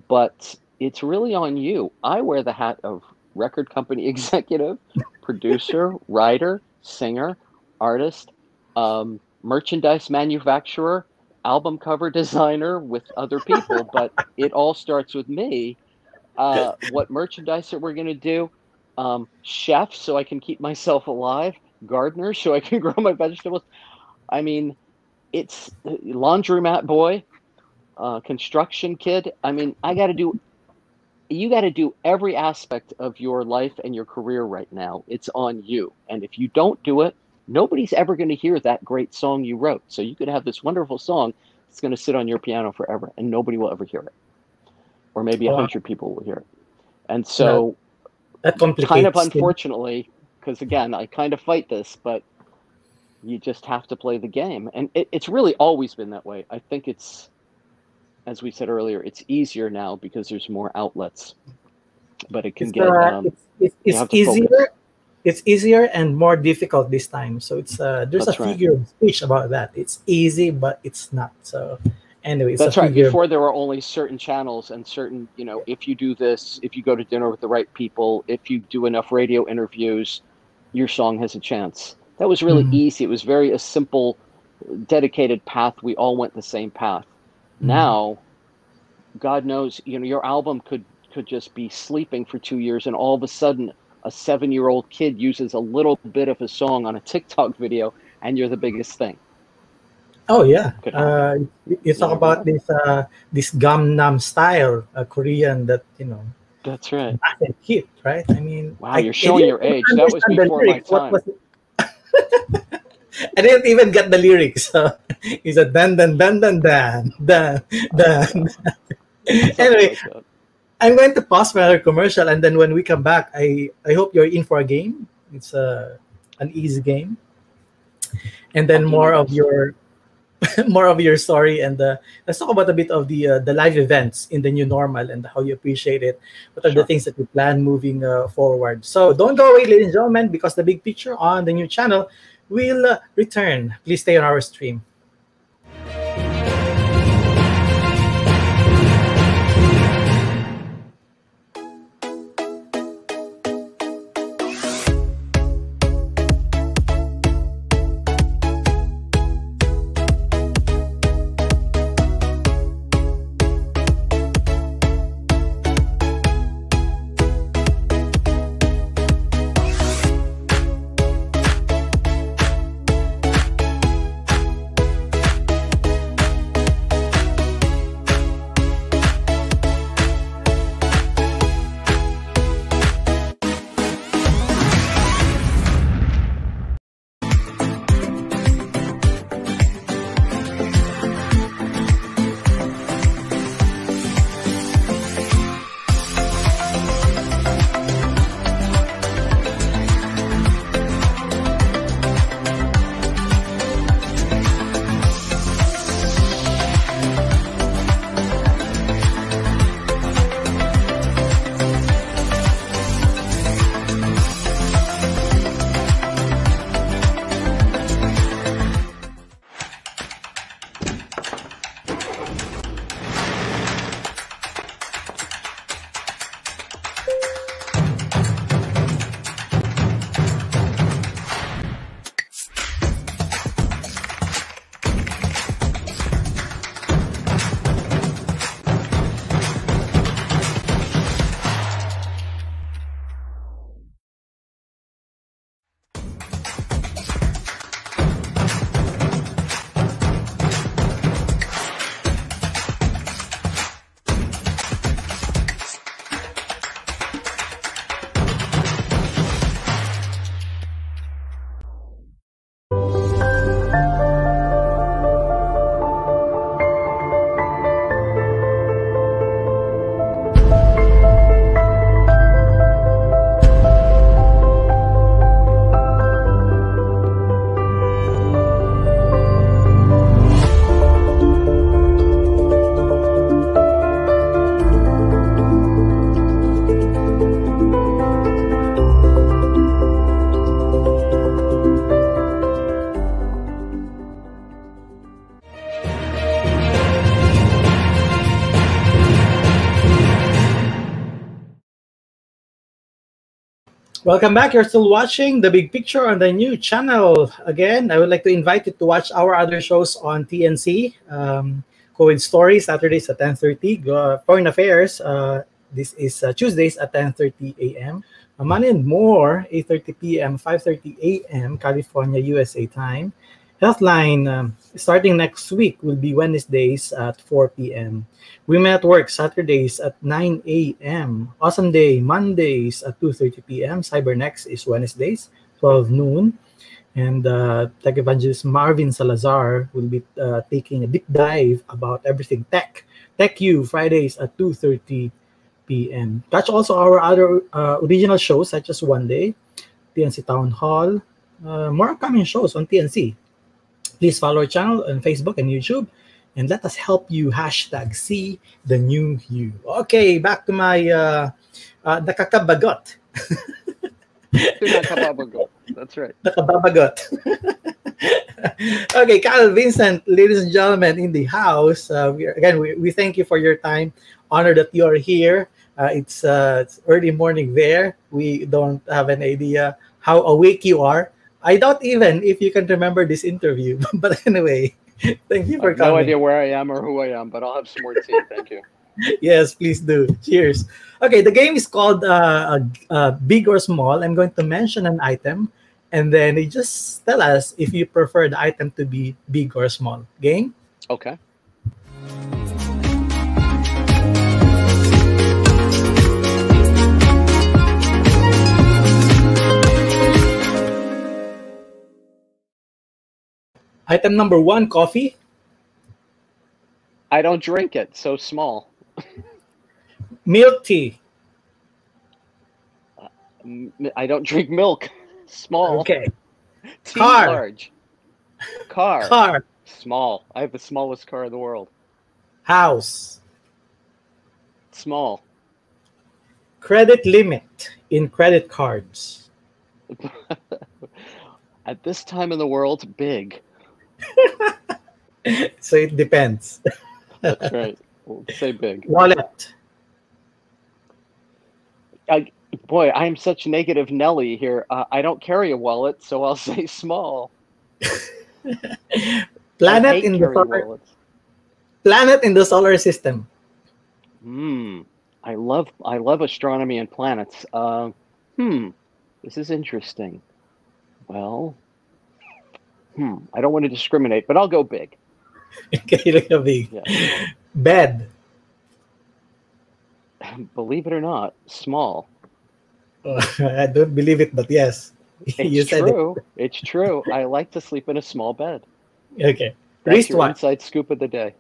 but it's really on you. I wear the hat of record company executive, producer, writer, singer, artist, um, merchandise manufacturer, album cover designer with other people, but it all starts with me. Uh, what merchandise that we're going to do, um, chef, so I can keep myself alive, gardener, so I can grow my vegetables. I mean, it's laundromat boy, uh, construction kid. I mean, I got to do. You got to do every aspect of your life and your career right now. It's on you, and if you don't do it, nobody's ever going to hear that great song you wrote. So you could have this wonderful song that's going to sit on your piano forever, and nobody will ever hear it, or maybe a Wow. hundred people will hear it. And so That complicates. kind of unfortunately because again i kind of fight this but you just have to play the game and it, it's really always been that way i think it's as we said earlier it's easier now because there's more outlets but it can It's, get uh, um, it's, it's, it's to focus. easier. It's easier and more difficult this time. So it's uh, there's That's a figure of speech about that. It's easy, but it's not. So anyway, that's right figure. before there were only certain channels and certain you know if you do this if you go to dinner with the right people if you do enough radio interviews your song has a chance that was really Mhm. easy it was very a simple dedicated path we all went the same path Mhm. now god knows you know your album could could just be sleeping for two years and all of a sudden a seven year old kid uses a little bit of a song on a tiktok video and you're the biggest thing Oh yeah. Uh, you, talk never about this uh, this Gangnam style uh, Korean that you know that's right massive hit, right? I mean, Wow, I, you're showing your age. That was before my lyrics. What time. was it? I didn't even get the lyrics. So he said dan dan dan dan dan dan dan. Anyway. I'm going to pause for another commercial, and then when we come back, I I hope you're in for a game. It's a an easy game, and then more of your more of your story, and uh, let's talk about a bit of the uh, the live events in the new normal and how you appreciate it. What are the Sure. things that you plan moving uh, forward? So don't go away, ladies and gentlemen, because the big picture on the new channel will uh, return. Please stay on our stream. Welcome back. You're still watching The Big Picture on the new channel. Again, I would like to invite you to watch our other shows on TNC. Um, COVID Stories, Saturdays at 10.30. Uh, Foreign Affairs, uh, this is uh, Tuesdays at 10.30 a.m. Money and More, 8.30 p.m., 5.30 a.m., California, USA time. Healthline, um, starting next week, will be Wednesdays at 4 p.m. Women at Work, Saturdays at 9 a.m. Awesome Day, Mondays at 2.30 p.m. Cybernext is Wednesdays, 12 noon. And uh, Tech Evangelist Marvin Salazar will be uh, taking a deep dive about everything tech. Tech You, Fridays at 2.30 p.m. Catch also our other uh, original shows such as One Day, TNC Town Hall, uh, more upcoming shows on TNC. Please follow our channel on Facebook and YouTube and let us help you hashtag see the new you. Okay, back to my uh, uh, nakakabagot. That's right. Nakababagot. okay, Kyle Vincent, ladies and gentlemen in the house. Uh, we, again, we, we thank you for your time. Honor that you are here. Uh, it's, uh, it's early morning there. We don't have an idea how awake you are. I doubt even if you can remember this interview. but anyway, thank you I for have coming. no idea where I am or who I am, but I'll have some more tea. Thank you. yes, please do. Cheers. Okay, the game is called uh, uh, uh, Big or Small. I'm going to mention an item, and then you just tell us if you prefer the item to be big or small. Game? Okay. Item number one coffee, I don't drink it, so small. milk tea. Uh, I don't drink milk. Small. Okay, Tea Car. large. Car. car, Small. I have the smallest car in the world. house, Small. credit limit in credit cards, At this time in the world, big. So it depends. That's right. We'll say big. Wallet, I, boy, I'm such negative Nelly here. Uh, I don't carry a wallet, so I'll say small. Planet in the solar, wallets. planet in the solar system. Hmm. I love I love astronomy and planets. Uh, hmm. This is interesting. Well, hmm. I don't want to discriminate, but I'll go big. Okay, look at big. Yeah. Bed, Believe it or not, small. I don't believe it, but yes, you It's true. It's true. I like to sleep in a small bed. Okay, That's wristwatch. inside scoop of the day.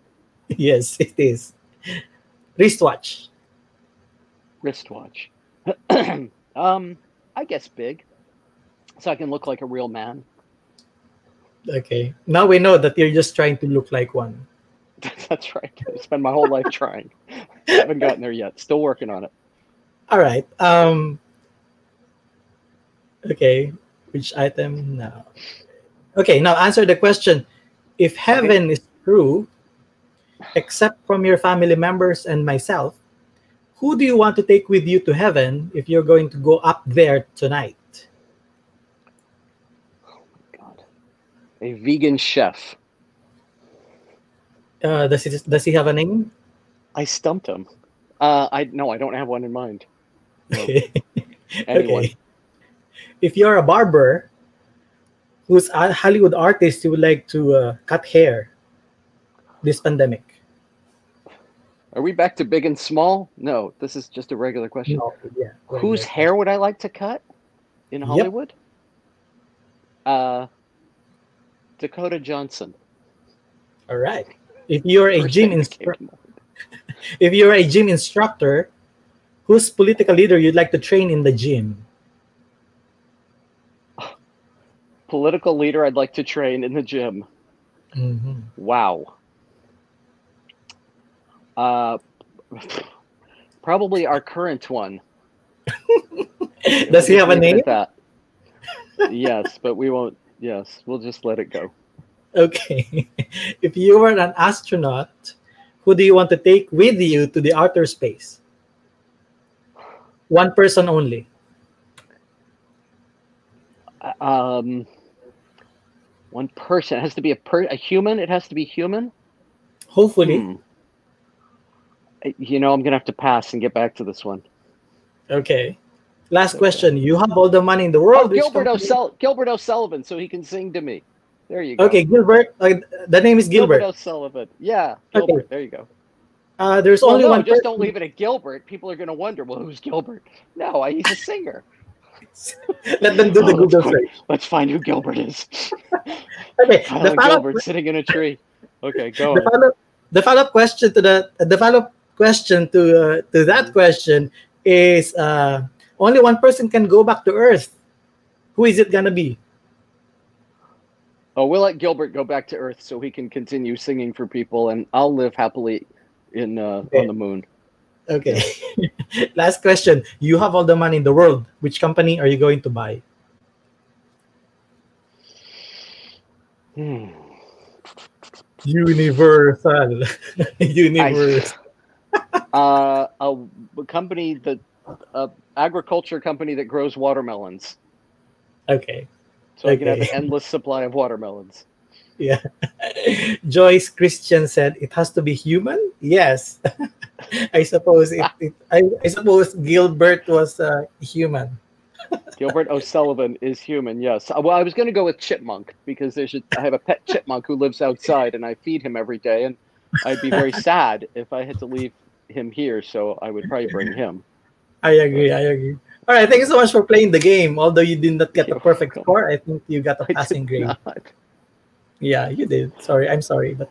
Yes, it is. Wristwatch. Wristwatch. um, I guess big, so I can look like a real man. Okay. Now we know that you're just trying to look like one. That's right. I spend my whole life trying. I Haven't gotten there yet. Still working on it. All right. Um. Okay. Which item now? Okay. Now answer the question. If heaven is true, except from your family members and myself, who do you want to take with you to heaven if you're going to go up there tonight? God, a vegan chef. Uh, does he does he have a name? I stumped him. Uh, I no, I don't have one in mind. No. Okay. Anyone. okay. If you're a barber, whose a Hollywood artist you would like to uh, cut hair this pandemic? Are we back to big and small? No, this is just a regular question. No, yeah. Whose hair would I like to cut in Hollywood? Uh, Dakota Johnson. All right. If you're a gym thing that came instructor, if you're a gym instructor, whose political leader you'd like to train in the gym? Political leader I'd like to train in the gym. Mhm. Wow. Uh, probably our current one. Does he have a name? That. yes, but we won't. Yes, we'll just let it go. Okay. if you were an astronaut, who do you want to take with you to the outer space? One person only. Um, one person it has to be a per a human. It has to be human. Hopefully. Hmm. Uh, You know, I'm gonna have to pass and get back to this one. Okay. Last question. You have all the money in the Oh, world. which Gilbert company- O'Sul- Gilbert O'Sullivan, so he can sing to me. There you go. Okay, Gilbert. Uh, the name is Gilbert. O'Sullivan. Yeah, Okay. Gilbert. There you go. Uh, there's Well, only no, one. just person- don't leave it at Gilbert. People are going to wonder, well, who's Gilbert? No, I- he's a singer. Let them do the Oh, Google let's, search. let's find who Gilbert is. Okay. I The like follow, Gilbert sitting in a tree. Okay, go the ahead. follow, the follow-up question to the the follow-up question to uh, to that question is uh, only one person can go back to Earth. Who is it gonna be? Oh, we'll let Gilbert go back to Earth so he can continue singing for people, and I'll live happily in uh, Okay. on the moon. Okay. Last question. You have all the money in the world. Which company are you going to buy? Hmm. Universal. Universe. Uh, a, a company that, a agriculture company that grows watermelons, Okay. so I can have an endless supply of watermelons. Yeah. Joyce Christian said it has to be human. Yes. I suppose it, it I, I suppose Gilbert was uh, human. Gilbert O'Sullivan is human, yes. Uh, Well, I was going to go with chipmunk because there's a, I have a pet chipmunk who lives outside, and I feed him every day, and I'd be very sad if I had to leave him here. So I would probably bring him. I agree. I agree. All right. Thank you so much for playing the game. Although you did not get the perfect score, I think you got a passing grade. not. Yeah, you did. Sorry. I'm sorry, but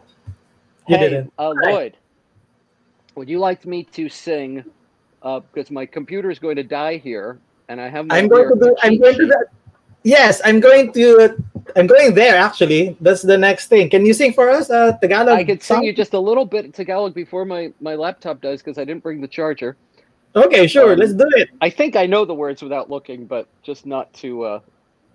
you hey, didn't. Uh. Lloyd, would you like me to sing? Uh, because my computer is going to die here, and I have. I'm going to do. I'm going to. Do, yes, I'm going to. I'm going there. Actually, that's the next thing. Can you sing for us, uh, Tagalog? I could song? sing you just a little bit Tagalog before my my laptop does because I didn't bring the charger. Okay, sure. um, let's do it. I think I know the words without looking, but just not to. Uh,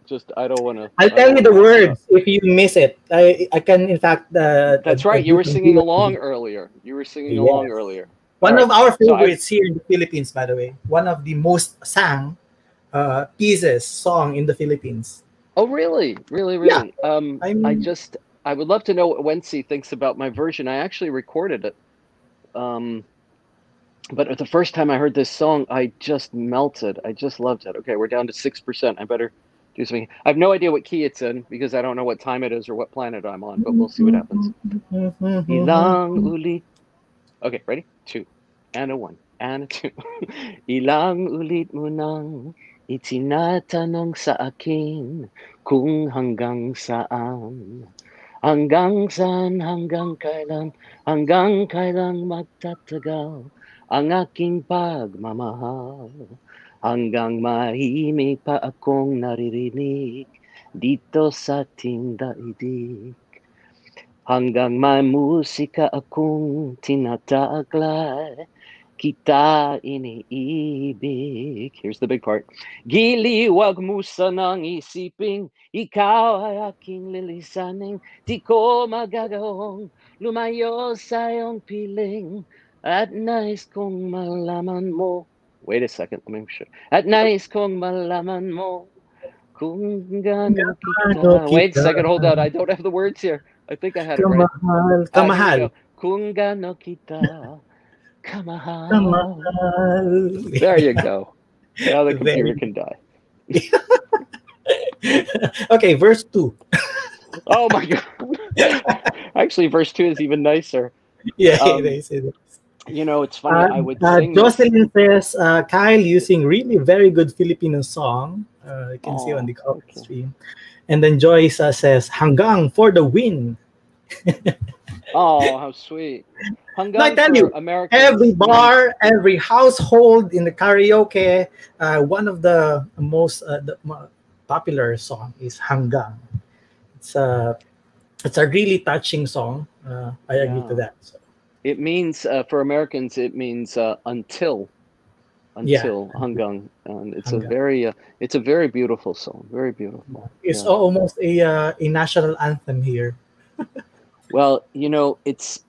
just I don't want to. I'll tell you the words if you miss it. I I can in fact. Uh, That's right. You were singing along earlier. You were singing along earlier. One All of right. our So I- favorites here in the Philippines, by the way. One of the most sang uh, pieces song in the Philippines. Oh, really? Really, Really? Yeah. Um, I I'm- just, I would love to know what Wency thinks about my version. I actually recorded it. Um, but the first time I heard this song, I just melted. I just loved it. Okay, we're down to 6%. I better do something. I have no idea what key it's in because I don't know what time it is or what planet I'm on, but we'll see what happens. Ilang ulit. Okay, ready? Two. And a one. And a two. Ilang ulit mo nang itinatanong sa akin kung hanggang saan. Hanggang saan, hanggang kailan, hanggang kailan magtatagal ang aking pagmamahal. Hanggang mahimik pa akong naririnig dito sa ating daigdig. Hanggang may musika akong tinataglay, kita iniibig. Here's the big part. Giliwag mo sanang isiping, ikaw ay aking lilisaning, di ko magagawang lumayo sa iyong piling, at nais kong malaman mo. Wait a second, let me make sure. At nais kong malaman mo kung gaano kita. Wait a second, hold on. I don't have the words here. I think I had it right. Kamahal, Ah, here we kamahal, go. Kung gaano kita kamahal. kamahal. There you go. Now the Very computer can die. okay, verse two. Oh my god. Actually, verse two is even nicer. Yeah, Um, it is. It is. You know, it's funny. I Uh, would uh, sing. this- Jocelyn says uh, Kyle using really very good Filipino song. Uh, you can see on the Oh, okay. stream. And then Joyce uh, says Hanggang for the win. Oh, how sweet. Hanggang I tell you, Americans. Every bar, every household in the karaoke, uh, one of the most uh, the popular song is Hanggang. It's a it's a really touching song. Uh, I agree to that. So, It means uh, for Americans, it means uh, until, Yeah. until hanggang, and it's a very, uh, it's a very beautiful song. Very beautiful. it's Yeah. almost a uh, a national anthem here. Well, you know, it's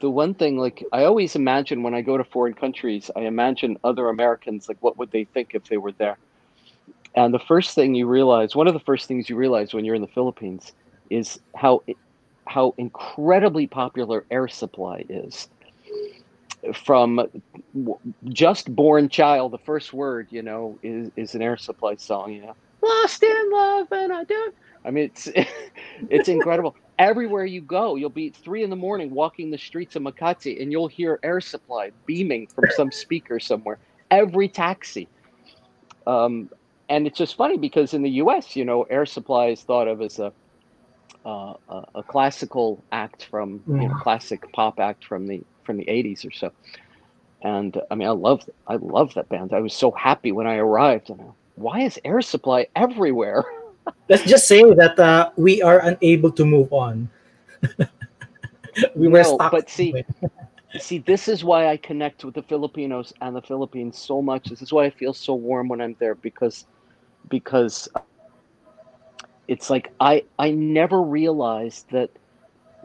the one thing. Like I always imagine when I go to foreign countries, I imagine other Americans. Like, what would they think if they were there? and the first thing you realize, one of the first things you realize when you're in the Philippines, is how how incredibly popular Air Supply is. From just born child, the first word you know is is an Air Supply song. You know, lost in love and I do. I mean, it's it's incredible. Everywhere you go, you'll be three in the morning walking the streets of Makati, and you'll hear Air Supply beaming from some speaker somewhere. Every taxi. Um, and it's just funny because in the U.S., you know, Air Supply is thought of as a uh, a, classical act from you know classic pop act from the from the 80s or so. And i mean i love i love that band. I was so happy when i arrived and why is air supply everywhere? Let's just say that uh, we are unable to move on. We were no, stuck but see see this is why i connect with the filipinos and the philippines so much. This is why i feel so warm when i'm there because because it's like I I never realized that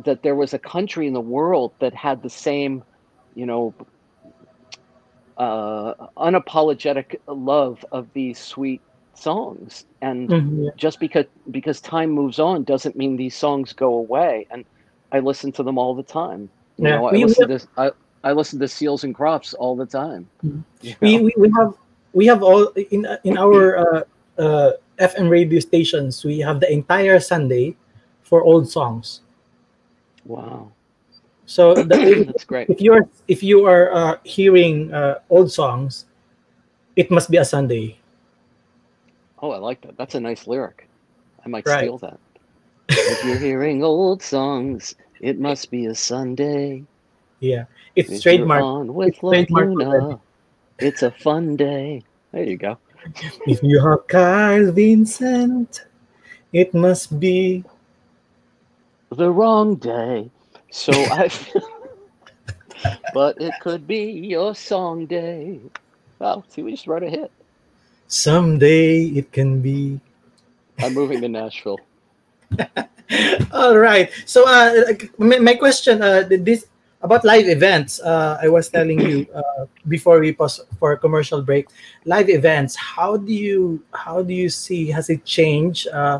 that there was a country in the world that had the same, you know, uh, unapologetic love of these sweet songs. And mm-hmm. just because because time moves on doesn't mean these songs go away. And I listen to them all the time. You yeah. know, I we, listen we have, to I, I listen to Seals and Crofts all the time. Mm-hmm. Know? we, we, we have we have all in in our uh, uh, FM radio stations, we have the entire Sunday for old songs. Wow. So the, that's great. If you're if you are uh, hearing uh, old songs, it must be a Sunday. Oh, I like that. That's a nice lyric. I might right. steal that. if you're hearing old songs, it must be a Sunday. Yeah, it's if trademark. On with it's trademark it's a fun day. There you go if you have Kyle Vincent, it must be the wrong day. So I, but it could be your song day. Oh, see, we just wrote a hit. Someday it can be. I'm moving to Nashville. All right. So, uh, my, my question, uh, this about live events uh, i was telling you uh, before we pause for a commercial break live events how do you how do you see has it changed uh,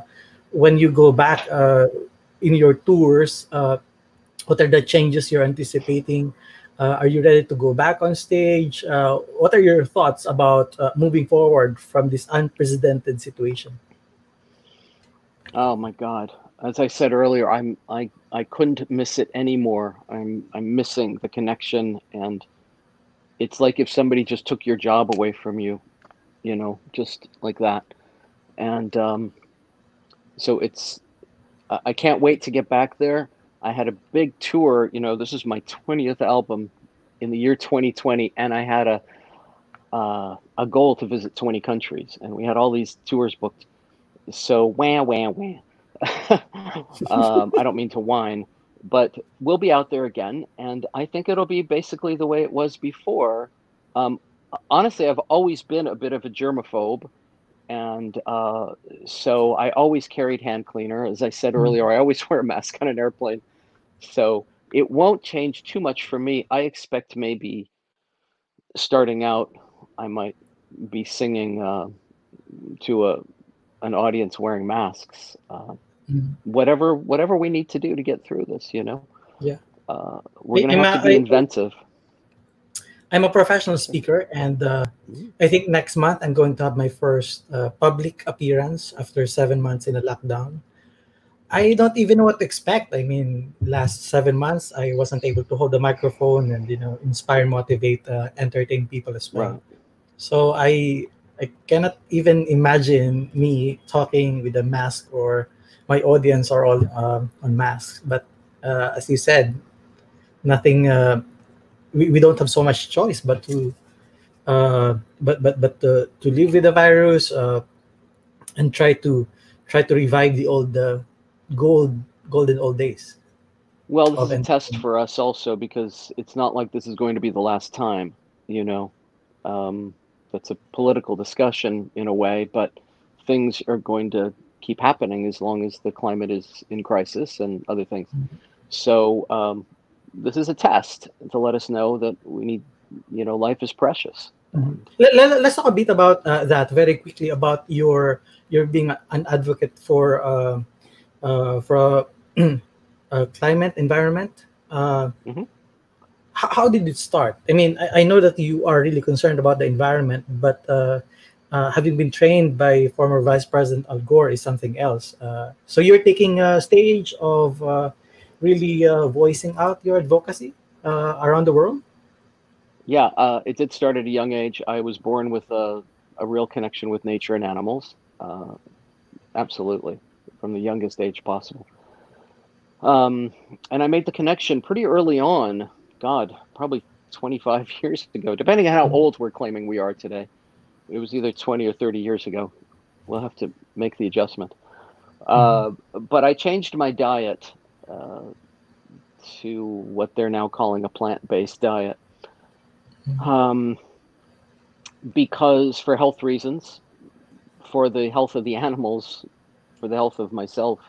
when you go back uh, in your tours uh, what are the changes you're anticipating? Uh, are you ready to go back on stage? What are your thoughts about moving forward from this unprecedented situation? Oh my god. As I said earlier, I'm I I couldn't miss it anymore. I'm I'm missing the connection, and it's like if somebody just took your job away from you, you know, just like that. And um, so it's I can't wait to get back there. I had a big tour. You know, this is my twentieth album in the year 2020, and I had a uh, a goal to visit 20 countries, and we had all these tours booked. So wham wham wham um, I don't mean to whine, but we'll be out there again, and I think it'll be basically the way it was before. Um, honestly, I've always been a bit of a germaphobe, and uh, so I always carried hand cleaner. As I said mm-hmm. earlier, I always wear a mask on an airplane, so it won't change too much for me. I expect maybe starting out, I might be singing uh, to a an audience wearing masks. Uh. Whatever whatever we need to do to get through this, you know. Yeah. Uh, we're gonna have to be inventive. I'm a professional speaker, and uh, mm-hmm. I think next month I'm going to have my first uh, public appearance after seven months in a lockdown. I don't even know what to expect. I mean, last seven months I wasn't able to hold the microphone and you know inspire, motivate, uh, entertain people as well. Right. So I I cannot even imagine me talking with a mask or my audience are all um, on masks. But uh, as you said, nothing. Uh, we, we don't have so much choice but to, uh, but but but to, to live with the virus uh, and try to try to revive the old uh, gold golden old days. Well, this is a test for us also because it's not like this is going to be the last time. You know. Um, that's a political discussion in a way, but things are going to keep happening as long as the climate is in crisis and other things. Mm-hmm. So um, this is a test to let us know that we need, you know, life is precious, Let, let, let's talk a bit about uh, that very quickly about your your being an advocate for uh, uh, for uh, climate environment. Uh, Mhm. how, how did it start? I mean, I, I know that you are really concerned about the environment, but uh, having been trained by former Vice President Al Gore is something else. Uh, so you're taking a stage of uh, really uh, voicing out your advocacy uh, around the world. Yeah, uh, it did start at a young age. I was born with a, a real connection with nature and animals. Uh, absolutely, from the youngest age possible. Um, and I made the connection pretty early on. God, probably 25 years ago, depending on how old we're claiming we are today. It was either 20 or 30 years ago. We'll have to make the adjustment. Uh, but I changed my diet uh, to what they're now calling a plant based diet um, because for health reasons, for the health of the animals, for the health of myself.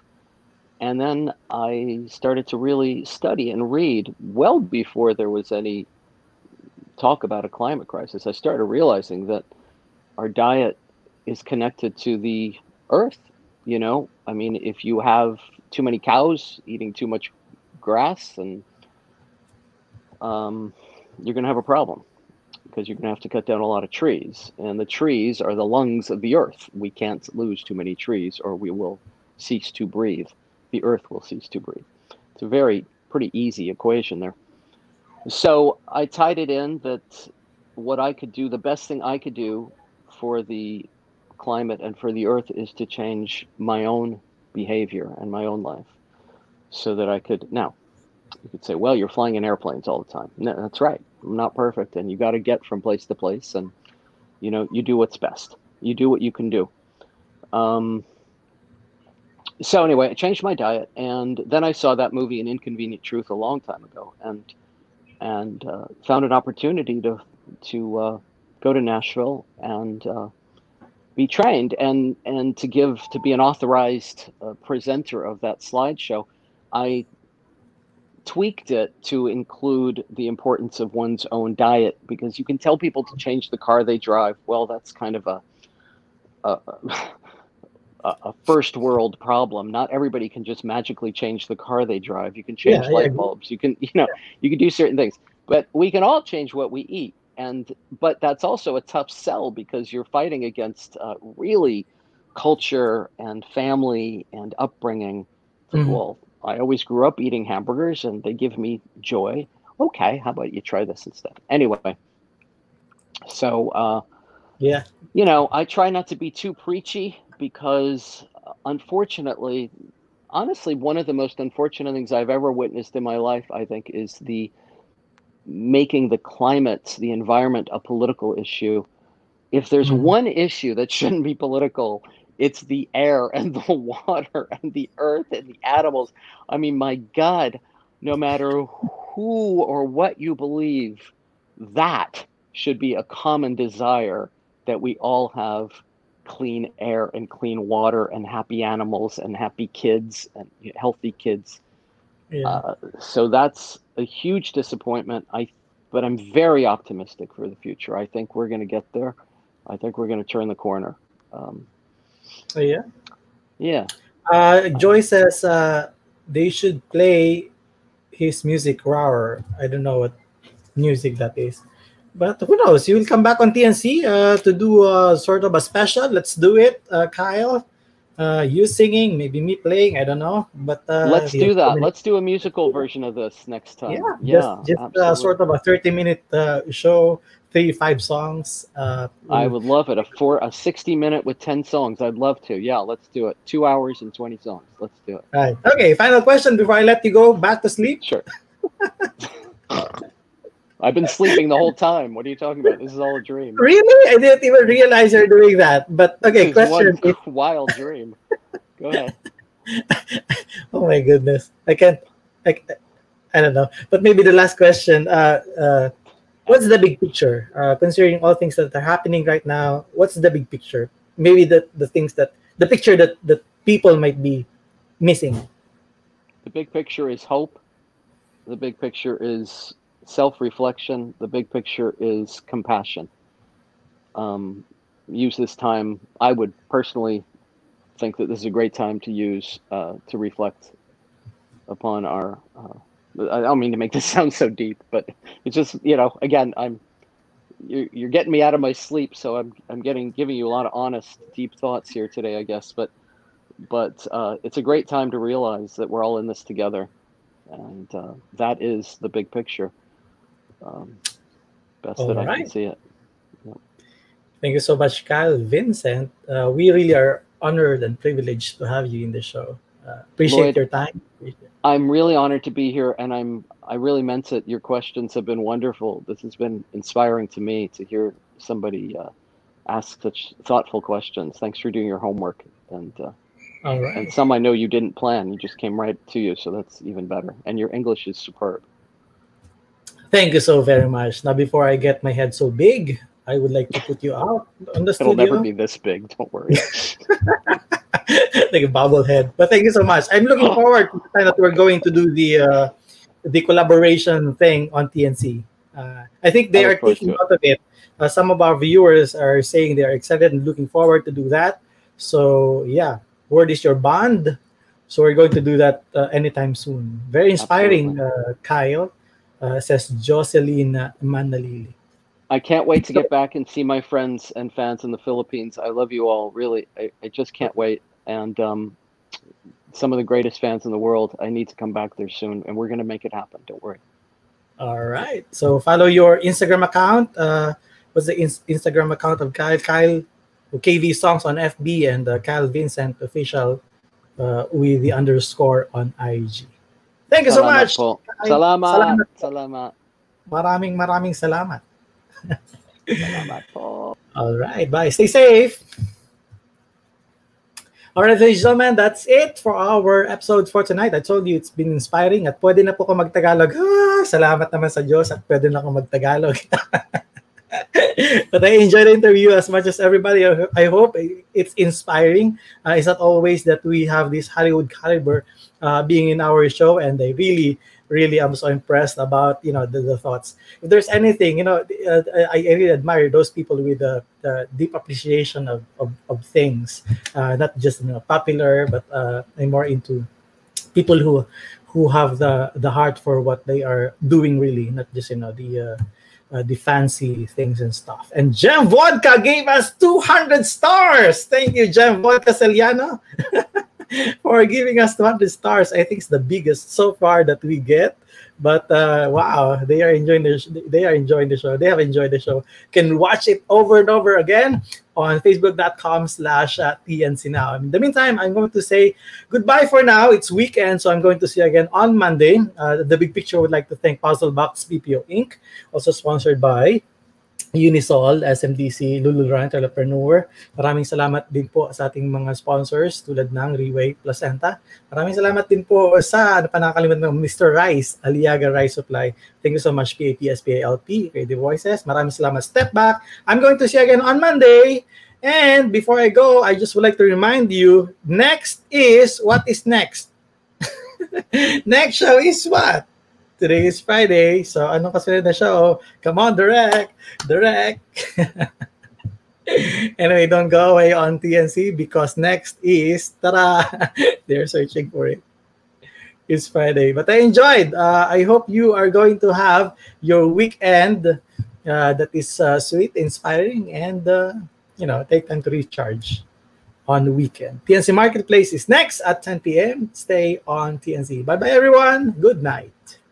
And then I started to really study and read well before there was any talk about a climate crisis. I started realizing that our diet is connected to the earth. You know, I mean, if you have too many cows eating too much grass, and um, you're going to have a problem because you're going to have to cut down a lot of trees. And the trees are the lungs of the earth. We can't lose too many trees or we will cease to breathe. The earth will cease to breathe. It's a very pretty easy equation there. So I tied it in that what I could do, the best thing I could do for the climate and for the earth is to change my own behavior and my own life so that I could now you could say, well, you're flying in airplanes all the time. No, that's right. I'm not perfect, and you got to get from place to place, and you know, you do what's best. You do what you can do. Um, so anyway, I changed my diet, and then I saw that movie, An Inconvenient Truth, a long time ago, and and uh, found an opportunity to to uh, go to Nashville and uh, be trained, and and to give to be an authorized uh, presenter of that slideshow. I tweaked it to include the importance of one's own diet because you can tell people to change the car they drive. Well, that's kind of a a, a first world problem. Not everybody can just magically change the car they drive. You can change Yeah, light bulbs. You can you know you can do certain things, but we can all change what we eat. And but that's also a tough sell because you're fighting against uh, really culture and family and upbringing. Mhm. Well, I always grew up eating hamburgers and they give me joy. Okay, how about you try this instead? Anyway, so uh, Yeah. you know, I try not to be too preachy because uh, unfortunately, honestly, one of the most unfortunate things I've ever witnessed in my life, I think, is the making the climate, the environment a political issue. If there's Mhm. one issue that shouldn't be political, it's the air and the water and the earth and the animals. I mean, my God, no matter who or what you believe, that should be a common desire that we all have clean air and clean water and happy animals and happy kids and healthy kids. Yeah. Uh, so that's a huge disappointment. I, but I'm very optimistic for the future. I think we're going to get there. I think we're going to turn the corner. Um, So, yeah. yeah. Uh, Joy says uh, they should play his music rower. I don't know what music that is. But who knows? You will come back on TNC uh, to do a sort of a special. Let's do it, uh, Kyle. Uh, you singing, maybe me playing. I don't know. But uh, Let's do that. Let's do a musical version of this next time. yeah, yeah just, just uh, sort of a 30 minute uh, show, 35 songs. Uh, I would love it. A four, a sixty minute with ten songs. I'd love to. Yeah, let's do it. Two hours and twenty songs. Let's do it. Right. Okay, final question before I let you go back to sleep. Sure. I've been sleeping the whole time. What are you talking about? This is all a dream. Really? I didn't even realize you're doing that. But okay, question. wild dream. Go ahead. Oh my goodness. I can't I, I don't know. But maybe the last question, uh uh what's the big picture? Uh considering all things that are happening right now, what's the big picture? Maybe the the things that the picture that that people might be missing. The big picture is hope. The big picture is self reflection. The big picture is compassion. um, use this time. I would personally think that this is a great time to use uh, to reflect upon our. Uh, I don't mean to make this sound so deep, but it's just you know, again, I'm you're, you're getting me out of my sleep, so I'm I'm getting giving you a lot of honest, deep thoughts here today, I guess. But but uh, it's a great time to realize that we're all in this together, and uh, that is the big picture. Um, best All that I can see it. Thank you so much, Kyle Vincent. Uh, we really are honored and privileged to have you in the show. Uh, appreciate Lloyd. your time. I'm really honored to be here, and I'm I really meant it. Your questions have been wonderful. This has been inspiring to me to hear somebody uh, ask such thoughtful questions. Thanks for doing your homework, and uh, All right. and some I know you didn't plan. You just came right to you, so that's even better. And your English is superb. Thank you so very much. Now, before I get my head so big, I would like to put you out on the It'll studio. never be this big. Don't worry. like a bobblehead. But thank you so much. I'm looking forward to the time that we're going to do the uh, the collaboration thing on TNC. Uh, I think they I are taking out of it. Uh, some of our viewers are saying they are excited and looking forward to do that. So yeah, word is your bond. So we're going to do that uh, anytime soon. Very inspiring, uh, Kyle. Uh, says Jocelyn Manalili. I can't wait to get back and see my friends and fans in the Philippines. I love you all. Really, I, I just can't wait. And um, some of the greatest fans in the world. I need to come back there soon, and we're gonna make it happen. Don't worry. All right. So follow your Instagram account. Uh, what's the ins- Instagram account of Kyle? Kyle KV Songs on FB and uh, Kyle Vincent Official uh, with the underscore on IG. Thank you so Salamat much. po. Salamat. Salamat. Salamat. Maraming maraming salamat. Salamat po. All right. Bye. Stay safe. All right, ladies and gentlemen, that's it for our episode for tonight. I told you it's been inspiring at pwede na po ko magtagalog. Ah, salamat naman sa Diyos at pwede na ako magtagalog. but I enjoyed the interview as much as everybody. I hope it's inspiring. Uh, it's not always that we have this Hollywood caliber uh, being in our show, and I really, really am so impressed about you know the, the thoughts. If there's anything, you know, uh, I, I really admire those people with the, the deep appreciation of, of, of things, uh, not just you know popular, but uh, I'm more into people who who have the the heart for what they are doing really, not just you know the. Uh, the fancy things and stuff. And Gem Vodka gave us 200 stars. Thank you, Gem Vodka Celiano, for giving us 200 stars. I think it's the biggest so far that we get. But uh, wow, they are enjoying the sh- they are enjoying the show. They have enjoyed the show. Can watch it over and over again on facebook.com slash uh, TNC now. In the meantime, I'm going to say goodbye for now. It's weekend, so I'm going to see you again on Monday. Uh, the big picture would like to thank Puzzle Box BPO Inc., also sponsored by Unisol, SMDC, Luluran Entrepreneur. Maraming salamat din po sa ating mga sponsors tulad ng Reway Placenta. Maraming salamat din po sa ano pa nakakalimutan ng Mr. Rice, Aliaga Rice Supply. Thank you so much PAPSPALP, Creative Voices. Maraming salamat. Step back. I'm going to see you again on Monday. And before I go, I just would like to remind you, next is, what is next? next show is what? Today is Friday, so ano kasunod na show? Come on, direct, direct. anyway, don't go away on TNC because next is, tara, they're searching for it. It's Friday, but I enjoyed. Uh, I hope you are going to have your weekend uh, that is uh, sweet, inspiring, and uh, you know, take time to recharge on the weekend. TNC Marketplace is next at 10 p.m. Stay on TNC. Bye bye, everyone. Good night.